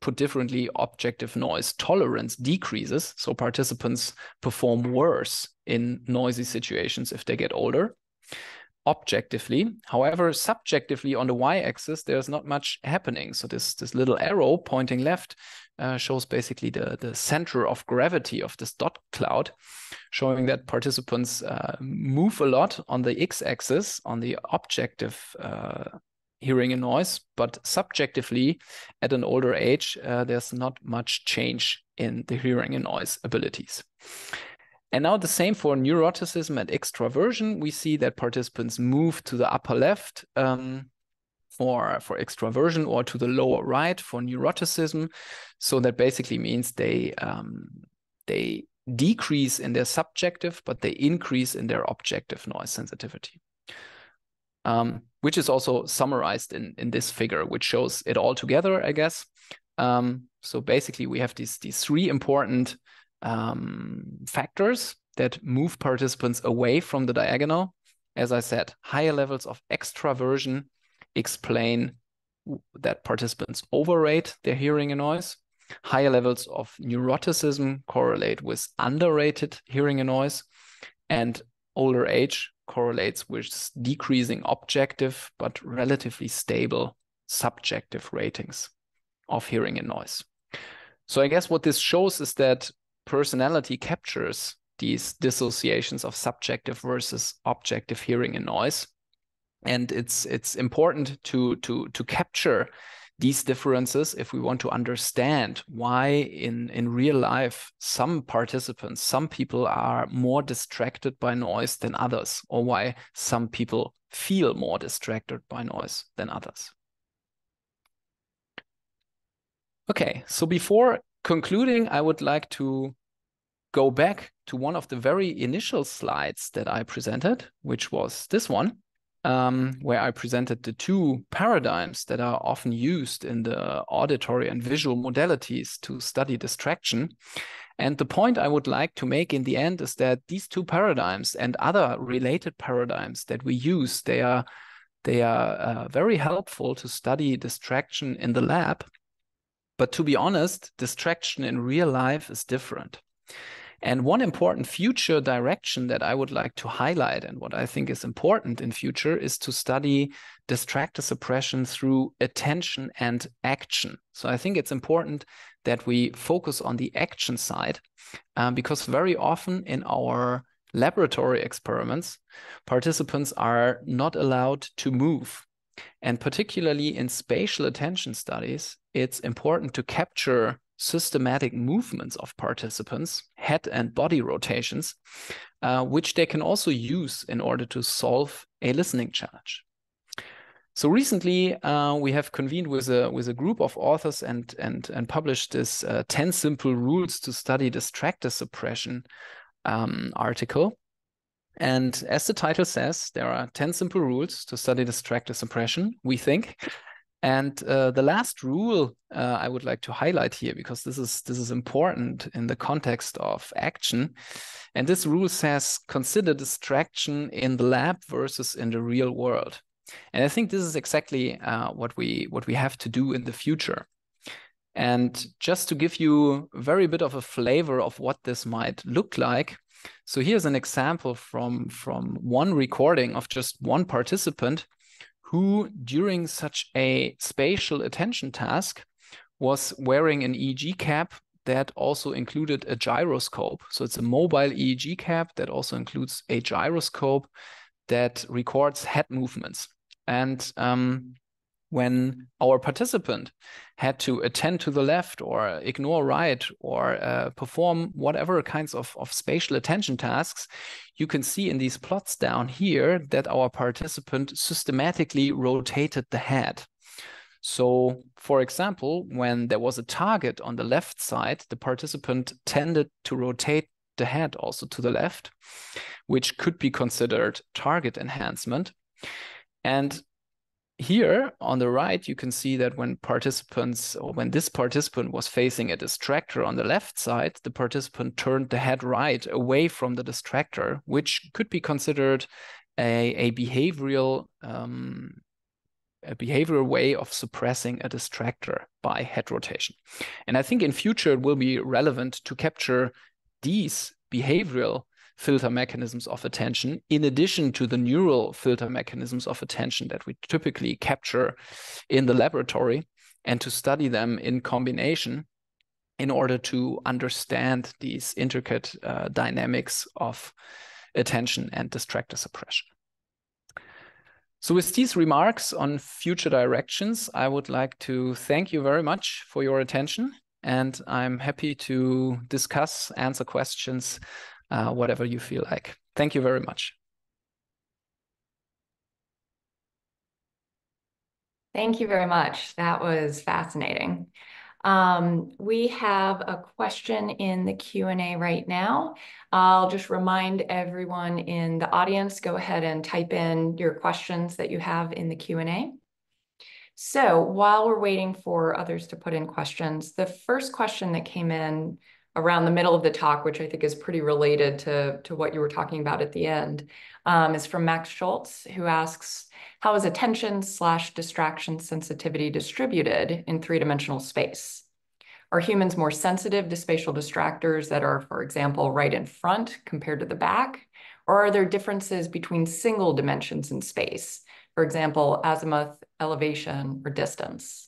put differently, objective noise tolerance decreases. So participants perform worse in noisy situations if they get older objectively. However, subjectively on the y-axis, there's not much happening. So this, this little arrow pointing left uh, shows basically the, the center of gravity of this dot cloud, showing that participants uh, move a lot on the x-axis, on the objective uh, hearing a noise, but subjectively, at an older age, uh, there's not much change in the hearing and noise abilities. And now the same for neuroticism and extraversion. We see that participants move to the upper left um, for, for extraversion or to the lower right for neuroticism. So that basically means they um, they decrease in their subjective, but they increase in their objective noise sensitivity. Um, which is also summarized in, in this figure, which shows it all together, I guess. Um, so basically, we have these, these three important um, factors that move participants away from the diagonal. As I said, higher levels of extraversion explain that participants overrate their hearing and noise. Higher levels of neuroticism correlate with underrated hearing and noise. And older age correlates with decreasing objective but relatively stable subjective ratings of hearing and noise. So I guess what this shows is that personality captures these dissociations of subjective versus objective hearing and noise and it's it's important to to to capture these differences if we want to understand why in in real life some participants some people are more distracted by noise than others or why some people feel more distracted by noise than others. Okay so before concluding i would like to go back to one of the very initial slides that i presented which was this one um, where I presented the two paradigms that are often used in the auditory and visual modalities to study distraction. And the point I would like to make in the end is that these two paradigms and other related paradigms that we use, they are they are uh, very helpful to study distraction in the lab. But to be honest, distraction in real life is different. And one important future direction that I would like to highlight and what I think is important in future is to study distractor suppression through attention and action. So I think it's important that we focus on the action side um, because very often in our laboratory experiments, participants are not allowed to move. And particularly in spatial attention studies, it's important to capture systematic movements of participants, head and body rotations, uh, which they can also use in order to solve a listening challenge. So recently, uh, we have convened with a with a group of authors and and and published this uh, ten simple rules to study distractor suppression um, article. And as the title says, there are ten simple rules to study distractor suppression. We think, and uh, the last rule uh, I would like to highlight here, because this is this is important in the context of action, and this rule says consider distraction in the lab versus in the real world. And I think this is exactly uh, what we what we have to do in the future. And just to give you a very bit of a flavor of what this might look like, so here's an example from from one recording of just one participant who, during such a spatial attention task, was wearing an EEG cap that also included a gyroscope. So it's a mobile EEG cap that also includes a gyroscope that records head movements. And um, when our participant had to attend to the left or ignore right or uh, perform whatever kinds of, of spatial attention tasks, you can see in these plots down here that our participant systematically rotated the head. So, for example, when there was a target on the left side, the participant tended to rotate the head also to the left, which could be considered target enhancement. And here on the right, you can see that when participants or when this participant was facing a distractor on the left side, the participant turned the head right away from the distractor, which could be considered a, a behavioral um, a behavioral way of suppressing a distractor by head rotation. And I think in future it will be relevant to capture these behavioral filter mechanisms of attention, in addition to the neural filter mechanisms of attention that we typically capture in the laboratory, and to study them in combination in order to understand these intricate uh, dynamics of attention and distractor suppression. So with these remarks on future directions, I would like to thank you very much for your attention. And I'm happy to discuss, answer questions, uh, whatever you feel like. Thank you very much. Thank you very much. That was fascinating. Um, we have a question in the Q&A right now. I'll just remind everyone in the audience, go ahead and type in your questions that you have in the Q&A. So while we're waiting for others to put in questions, the first question that came in around the middle of the talk, which I think is pretty related to, to what you were talking about at the end, um, is from Max Schultz, who asks, how is attention slash distraction sensitivity distributed in three-dimensional space? Are humans more sensitive to spatial distractors that are, for example, right in front compared to the back? Or are there differences between single dimensions in space? For example, azimuth, elevation, or distance?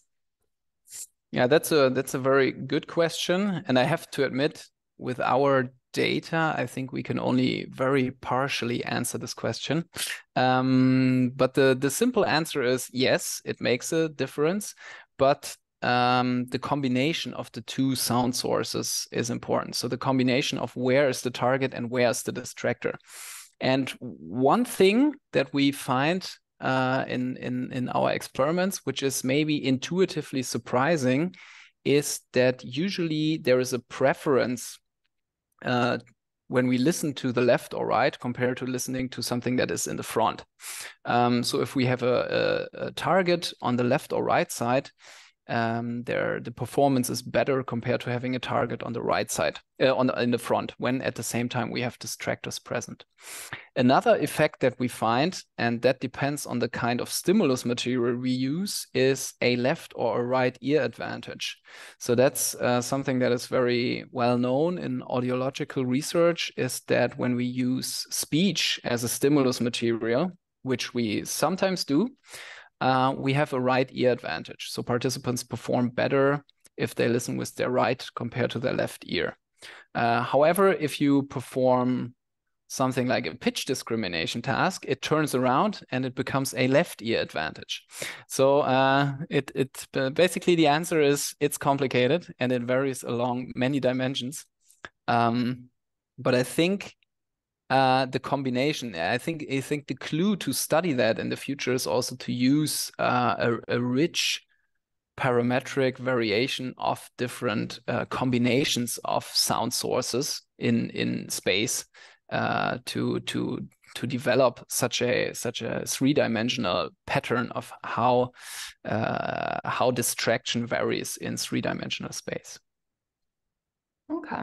Yeah, that's a that's a very good question. And I have to admit, with our data, I think we can only very partially answer this question. Um, but the, the simple answer is yes, it makes a difference, but um, the combination of the two sound sources is important. So the combination of where is the target and where is the distractor. And one thing that we find uh, in, in, in our experiments, which is maybe intuitively surprising, is that usually there is a preference uh, when we listen to the left or right compared to listening to something that is in the front. Um, so if we have a, a, a, target on the left or right side, um, there the performance is better compared to having a target on the right side, uh, on the, in the front, when at the same time we have distractors present. Another effect that we find, and that depends on the kind of stimulus material we use, is a left or a right ear advantage. So that's uh, something that is very well known in audiological research, is that when we use speech as a stimulus material, which we sometimes do, uh, we have a right ear advantage. So participants perform better if they listen with their right compared to their left ear. Uh, however, if you perform something like a pitch discrimination task, it turns around and it becomes a left ear advantage. So uh, it, it uh, basically the answer is it's complicated and it varies along many dimensions. Um, but I think uh, the combination. I think I think the clue to study that in the future is also to use uh, a, a, rich parametric variation of different uh, combinations of sound sources in in space uh, to to to develop such a such a three dimensional pattern of how uh, how distraction varies in three dimensional space. Okay.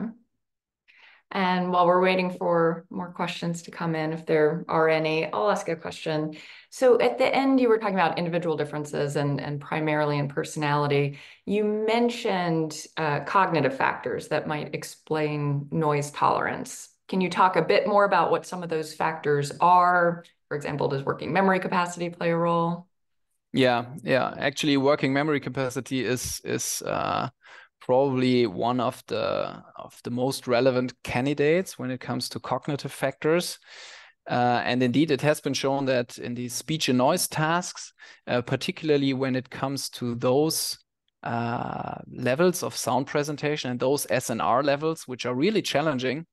And while we're waiting for more questions to come in, if there are any, I'll ask a question. So at the end, you were talking about individual differences and, and primarily in personality. You mentioned uh, cognitive factors that might explain noise tolerance. Can you talk a bit more about what some of those factors are? For example, does working memory capacity play a role? Yeah, yeah. Actually, working memory capacity is is uh, probably one of the of the most relevant candidates when it comes to cognitive factors. Uh, and indeed, it has been shown that in these speech and noise tasks, uh, particularly when it comes to those uh, levels of sound presentation and those SNR levels, which are really challenging,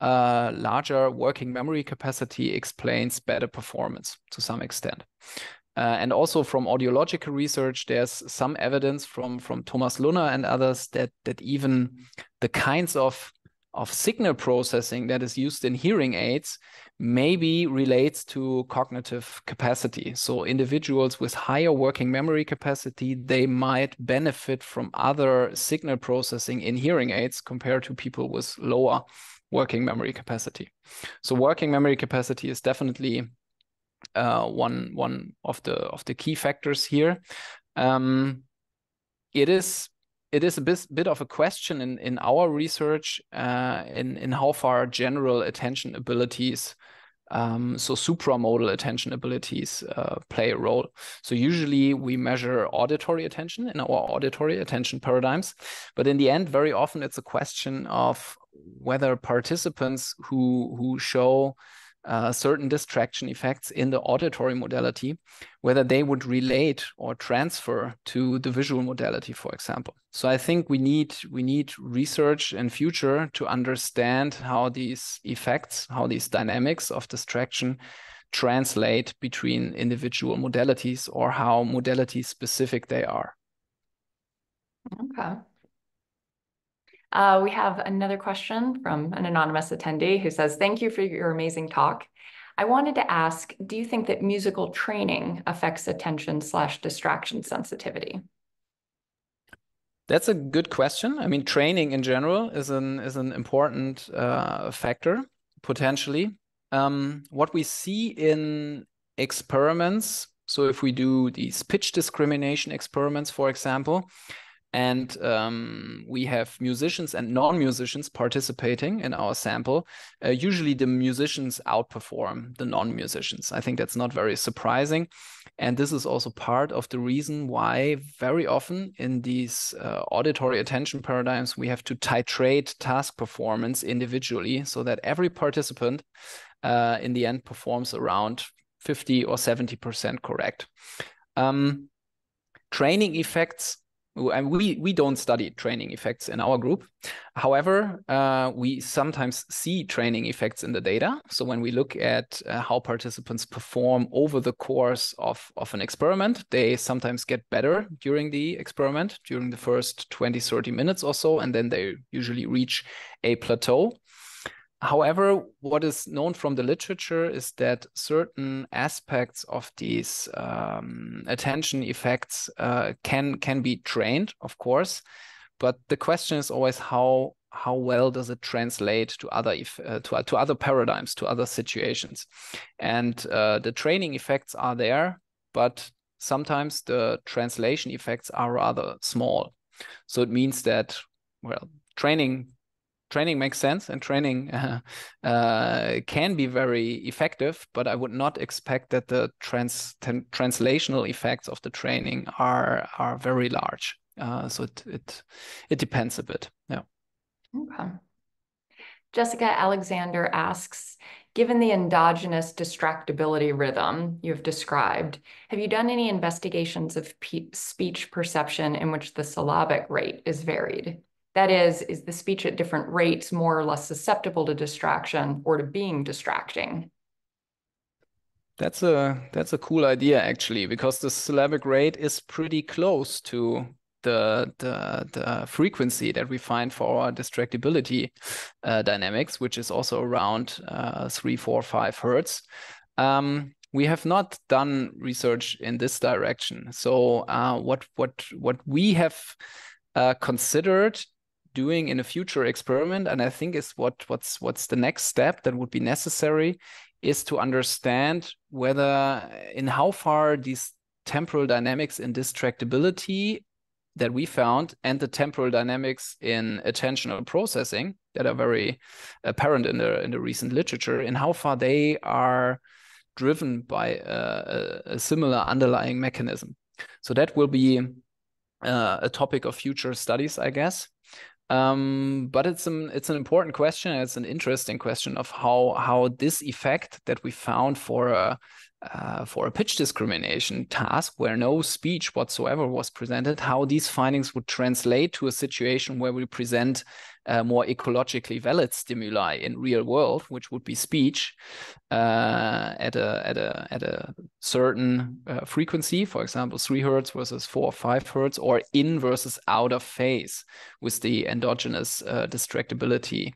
uh, larger working memory capacity explains better performance to some extent. Uh, and also from audiological research, there's some evidence from from Thomas Lunner and others that that even the kinds of of signal processing that is used in hearing aids maybe relates to cognitive capacity. So individuals with higher working memory capacity, they might benefit from other signal processing in hearing aids compared to people with lower working memory capacity. So working memory capacity is definitely uh, one one of the of the key factors here. Um, it is it is a bit, bit of a question in, in our research uh, in, in how far general attention abilities Um, so supramodal attention abilities uh, play a role. So usually we measure auditory attention in our auditory attention paradigms, but in the end, very often it's a question of whether participants who who show uh, certain distraction effects in the auditory modality, whether they would relate or transfer to the visual modality, for example. So I think we need we need research in future to understand how these effects, how these dynamics of distraction translate between individual modalities or how modality specific they are. Okay. Uh, we have another question from an anonymous attendee who says, thank you for your amazing talk. I wanted to ask, do you think that musical training affects attention slash distraction sensitivity? That's a good question. I mean, training in general is an is an important uh, factor potentially. Um, what we see in experiments, so if we do these pitch discrimination experiments, for example, and um, we have musicians and non-musicians participating in our sample. Uh, usually the musicians outperform the non-musicians. I think that's not very surprising. And this is also part of the reason why very often in these uh, auditory attention paradigms, we have to titrate task performance individually so that every participant uh, in the end performs around 50 or 70% correct. Um, training effects we we don't study training effects in our group. However uh, we sometimes see training effects in the data. So when we look at uh, how participants perform over the course of, of an experiment they sometimes get better during the experiment during the first 20 30 minutes or so and then they usually reach a plateau However, what is known from the literature is that certain aspects of these um, attention effects uh, can can be trained, of course, but the question is always how how well does it translate to other uh, to, to other paradigms, to other situations, and uh, the training effects are there, but sometimes the translation effects are rather small. So it means that well, training training makes sense and training uh, uh, can be very effective, but I would not expect that the trans translational effects of the training are are very large. Uh, so it it it depends a bit. Yeah. Okay. Jessica Alexander asks, given the endogenous distractibility rhythm you've described, have you done any investigations of speech perception in which the syllabic rate is varied? That is, is the speech at different rates more or less susceptible to distraction or to being distracting? That's a that's a cool idea actually, because the syllabic rate is pretty close to the the, the frequency that we find for our distractibility uh, dynamics, which is also around uh, three, four, five hertz. Um, we have not done research in this direction. So uh, what what what we have uh, considered doing in a future experiment, and I think is what what's what's the next step that would be necessary, is to understand whether in how far these temporal dynamics in distractibility that we found and the temporal dynamics in attentional processing that are very apparent in the in the recent literature in how far they are driven by a, a similar underlying mechanism. So that will be uh, a topic of future studies i guess um, but it's an it's an important question. It's an interesting question of how how this effect that we found for a uh, for a pitch discrimination task where no speech whatsoever was presented, how these findings would translate to a situation where we present uh, more ecologically valid stimuli in real world, which would be speech uh, at a at a at a certain uh, frequency, for example, three hertz versus four or five hertz, or in versus out of phase with the endogenous uh, distractibility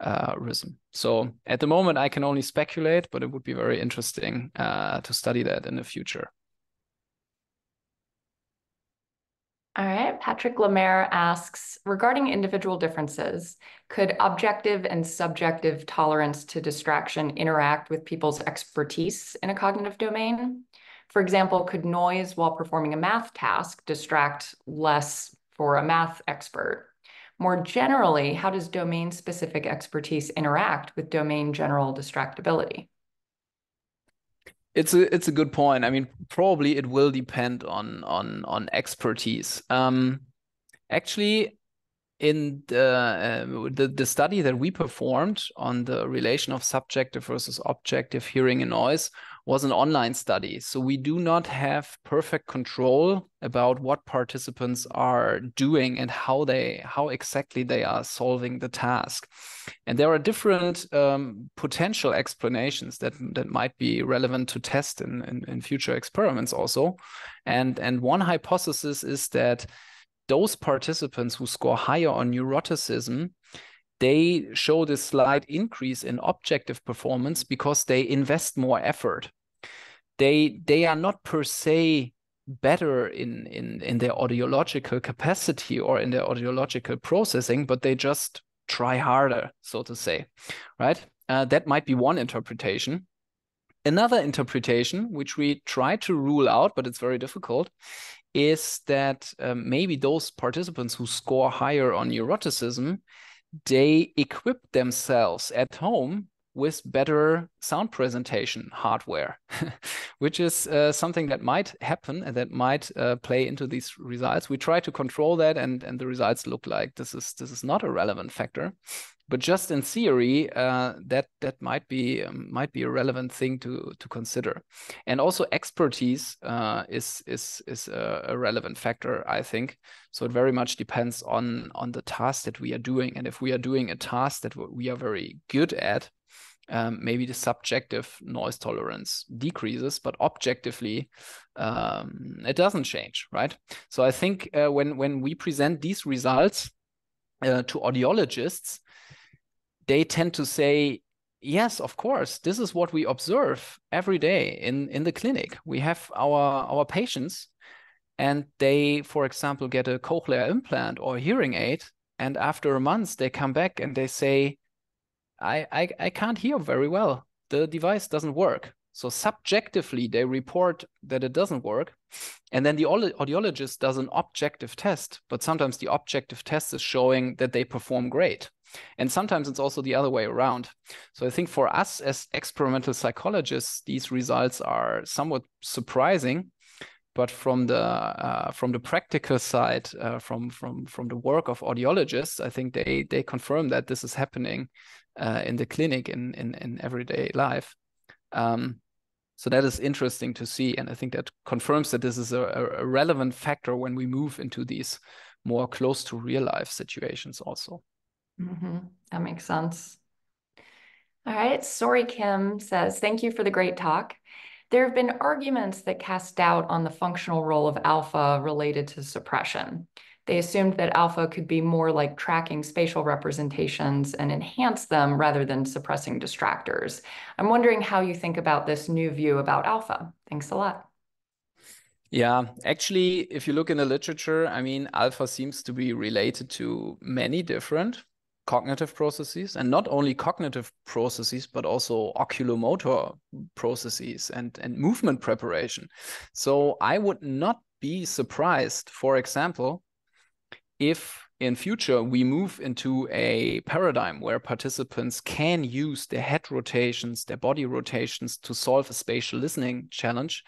uh, rhythm. So at the moment, I can only speculate, but it would be very interesting uh, to study that in the future. All right, Patrick Lemaire asks, regarding individual differences, could objective and subjective tolerance to distraction interact with people's expertise in a cognitive domain? For example, could noise while performing a math task distract less for a math expert? More generally, how does domain-specific expertise interact with domain general distractibility? It's a it's a good point. I mean, probably it will depend on on on expertise. Um, actually, in the, uh, the the study that we performed on the relation of subjective versus objective hearing and noise was an online study. So we do not have perfect control about what participants are doing and how they how exactly they are solving the task. And there are different um, potential explanations that that might be relevant to test in, in, in future experiments also. And and one hypothesis is that those participants who score higher on neuroticism they show this slight increase in objective performance because they invest more effort they they are not per se better in in in their audiological capacity or in their audiological processing but they just try harder so to say right? Uh, that might be one interpretation. Another interpretation which we try to rule out but it's very difficult is that um, maybe those participants who score higher on neuroticism they equip themselves at home with better sound presentation hardware, which is uh, something that might happen and that might uh, play into these results. We try to control that, and and the results look like this is this is not a relevant factor, but just in theory, uh, that that might be um, might be a relevant thing to to consider, and also expertise uh, is is is a, a relevant factor, I think. So it very much depends on on the task that we are doing, and if we are doing a task that we are very good at, um, maybe the subjective noise tolerance decreases, but objectively um, it doesn't change, right? So I think uh, when when we present these results uh, to audiologists, they tend to say, "Yes, of course, this is what we observe every day in in the clinic. We have our our patients." And they, for example, get a cochlear implant or a hearing aid, and after a month they come back and they say, I, I, I can't hear very well. The device doesn't work. So subjectively, they report that it doesn't work. And then the audiologist does an objective test, but sometimes the objective test is showing that they perform great. And sometimes it's also the other way around. So I think for us as experimental psychologists, these results are somewhat surprising. But from the uh, from the practical side, uh, from from from the work of audiologists, I think they they confirm that this is happening uh, in the clinic in, in, in everyday life. Um, so that is interesting to see. And I think that confirms that this is a, a relevant factor when we move into these more close to real life situations also. Mm-hmm. That makes sense. All right. Sorry, Kim says, thank you for the great talk. There have been arguments that cast doubt on the functional role of alpha related to suppression. They assumed that alpha could be more like tracking spatial representations and enhance them rather than suppressing distractors. I'm wondering how you think about this new view about alpha. Thanks a lot. Yeah, actually, if you look in the literature, I mean, alpha seems to be related to many different cognitive processes and not only cognitive processes but also oculomotor processes and and movement preparation so i would not be surprised for example if in future we move into a paradigm where participants can use their head rotations, their body rotations to solve a spatial listening challenge,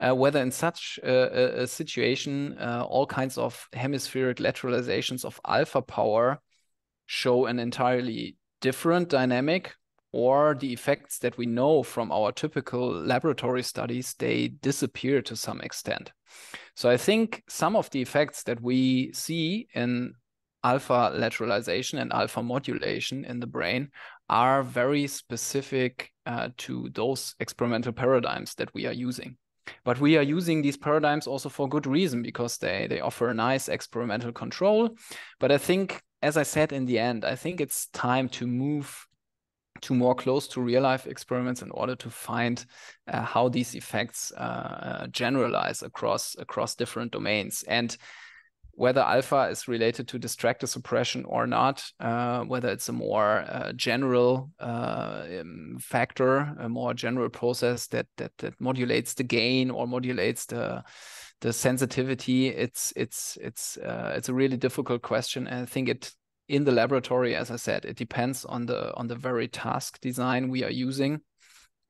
uh, whether in such a, a situation, uh, all kinds of hemispheric lateralizations of alpha power show an entirely different dynamic or the effects that we know from our typical laboratory studies, they disappear to some extent. So I think some of the effects that we see in alpha lateralization and alpha modulation in the brain are very specific uh, to those experimental paradigms that we are using. But we are using these paradigms also for good reason because they, they offer a nice experimental control. But I think, as I said in the end, I think it's time to move to more close to real life experiments in order to find uh, how these effects uh, uh, generalize across across different domains. And whether alpha is related to distractor suppression or not, uh, whether it's a more uh, general uh, um, factor, a more general process that, that that modulates the gain or modulates the the sensitivity, it's it's it's it's a really difficult question, and I think it in the laboratory, as I said, it depends on the on the very task design we are using.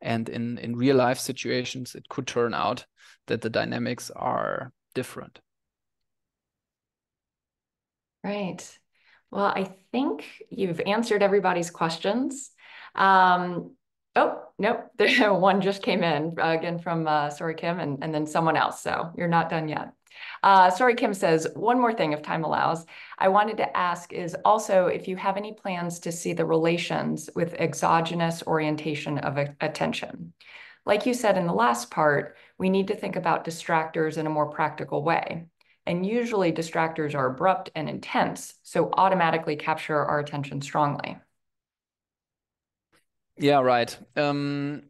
And in, in real life situations, it could turn out that the dynamics are different. Right. Well, I think you've answered everybody's questions. Um, oh, nope, one just came in uh, again from uh, Sorry Kim and, and then someone else. So you're not done yet. Uh, Sorry Kim says, one more thing if time allows. I wanted to ask is also if you have any plans to see the relations with exogenous orientation of attention. Like you said in the last part, we need to think about distractors in a more practical way. And usually distractors are abrupt and intense, so automatically capture our attention strongly. Yeah, right. Um,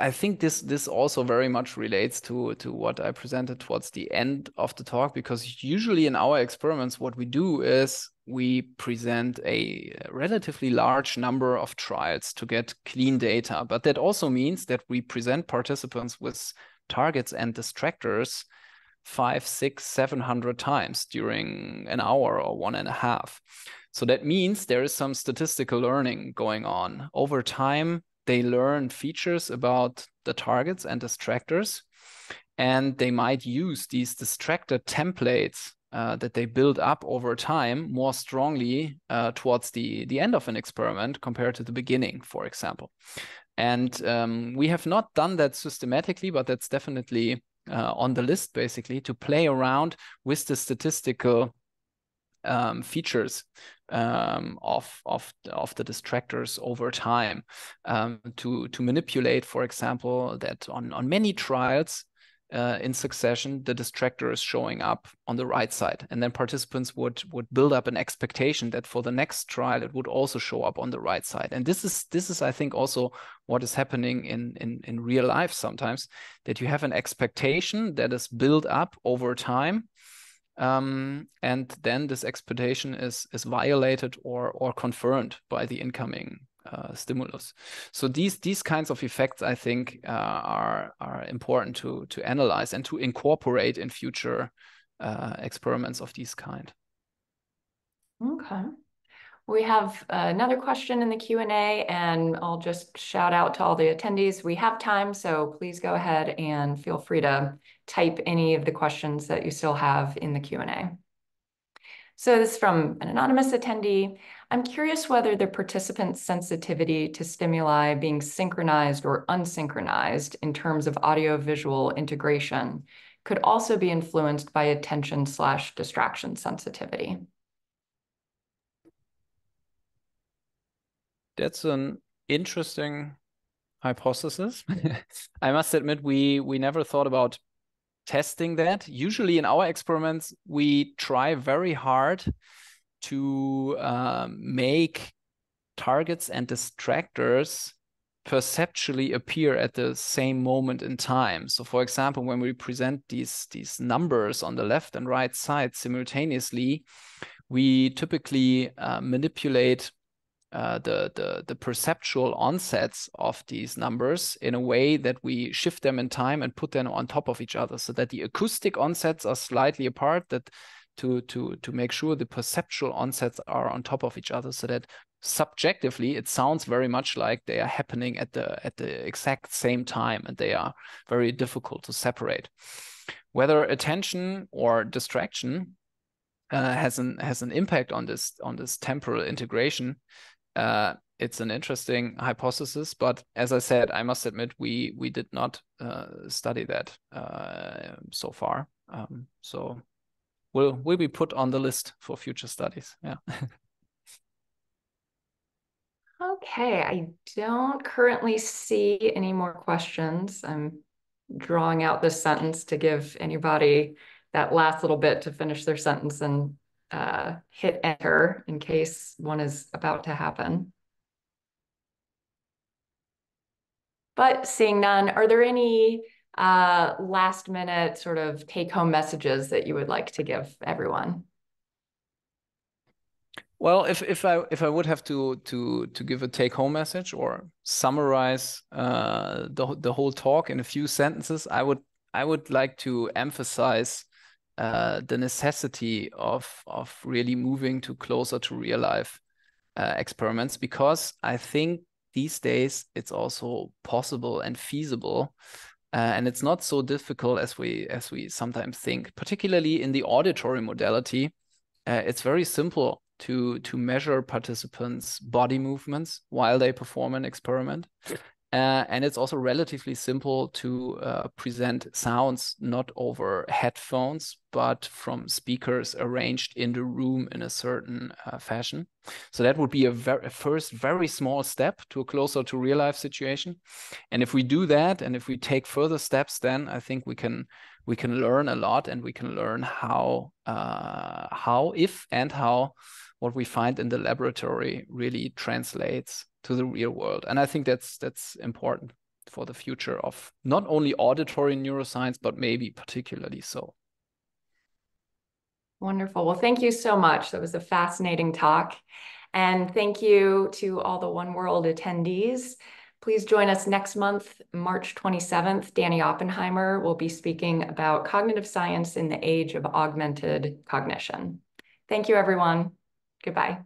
I think this this also very much relates to to what I presented towards the end of the talk because usually in our experiments what we do is we present a relatively large number of trials to get clean data but that also means that we present participants with targets and distractors five, six, seven hundred times during an hour or one and a half. So that means there is some statistical learning going on. Over time, they learn features about the targets and distractors, and they might use these distractor templates uh, that they build up over time more strongly uh, towards the, the end of an experiment compared to the beginning, for example. And um, we have not done that systematically, but that's definitely uh, on the list basically to play around with the statistical um, features um, of of of the distractors over time um, to to manipulate, for example, that on on many trials uh, in succession, the distractor is showing up on the right side. And then participants would would build up an expectation that for the next trial it would also show up on the right side. And this is this is I think also what is happening in in, in real life sometimes, that you have an expectation that is built up over time. Um, and then this expectation is is violated or or confirmed by the incoming uh, stimulus. So these these kinds of effects, I think, uh, are are important to to analyze and to incorporate in future uh, experiments of this kind. Okay. We have uh, another question in the Q&A, and I'll just shout out to all the attendees. We have time, so please go ahead and feel free to type any of the questions that you still have in the Q&A. So this is from an anonymous attendee. I'm curious whether the participant's sensitivity to stimuli being synchronized or unsynchronized in terms of audio-visual integration could also be influenced by attention slash distraction sensitivity. That's an interesting hypothesis. I must admit, we we never thought about testing that. Usually in our experiments, we try very hard to um, make targets and distractors perceptually appear at the same moment in time. So for example, when we present these, these numbers on the left and right side simultaneously, we typically uh, manipulate uh, the, the, the perceptual onsets of these numbers in a way that we shift them in time and put them on top of each other so that the acoustic onsets are slightly apart that to to to make sure the perceptual onsets are on top of each other so that subjectively it sounds very much like they are happening at the at the exact same time and they are very difficult to separate. Whether attention or distraction uh, has an has an impact on this on this temporal integration uh, it's an interesting hypothesis, but as I said, I must admit we we did not uh, study that uh, so far. Um, so will will be put on the list for future studies. Yeah. okay, I don't currently see any more questions. I'm drawing out this sentence to give anybody that last little bit to finish their sentence and uh, hit enter in case one is about to happen. But seeing none, are there any uh, last minute sort of take home messages that you would like to give everyone? Well, if if I if I would have to to to give a take home message or summarize uh, the the whole talk in a few sentences, I would I would like to emphasize uh, the necessity of of really moving to closer to real life uh, experiments because I think these days it's also possible and feasible uh, and it's not so difficult as we as we sometimes think particularly in the auditory modality. Uh, it's very simple to to measure participants body movements while they perform an experiment uh, and it's also relatively simple to uh, present sounds not over headphones, but from speakers arranged in the room in a certain uh, fashion. So that would be a, very, a first very small step to a closer to real life situation. And if we do that, and if we take further steps, then I think we can we can learn a lot, and we can learn how uh, how if and how what we find in the laboratory really translates to the real world. And I think that's that's important for the future of not only auditory neuroscience, but maybe particularly so. Wonderful. Well, thank you so much. That was a fascinating talk. And thank you to all the One World attendees. Please join us next month, March 27th. Danny Oppenheimer will be speaking about cognitive science in the age of augmented cognition. Thank you, everyone. Goodbye.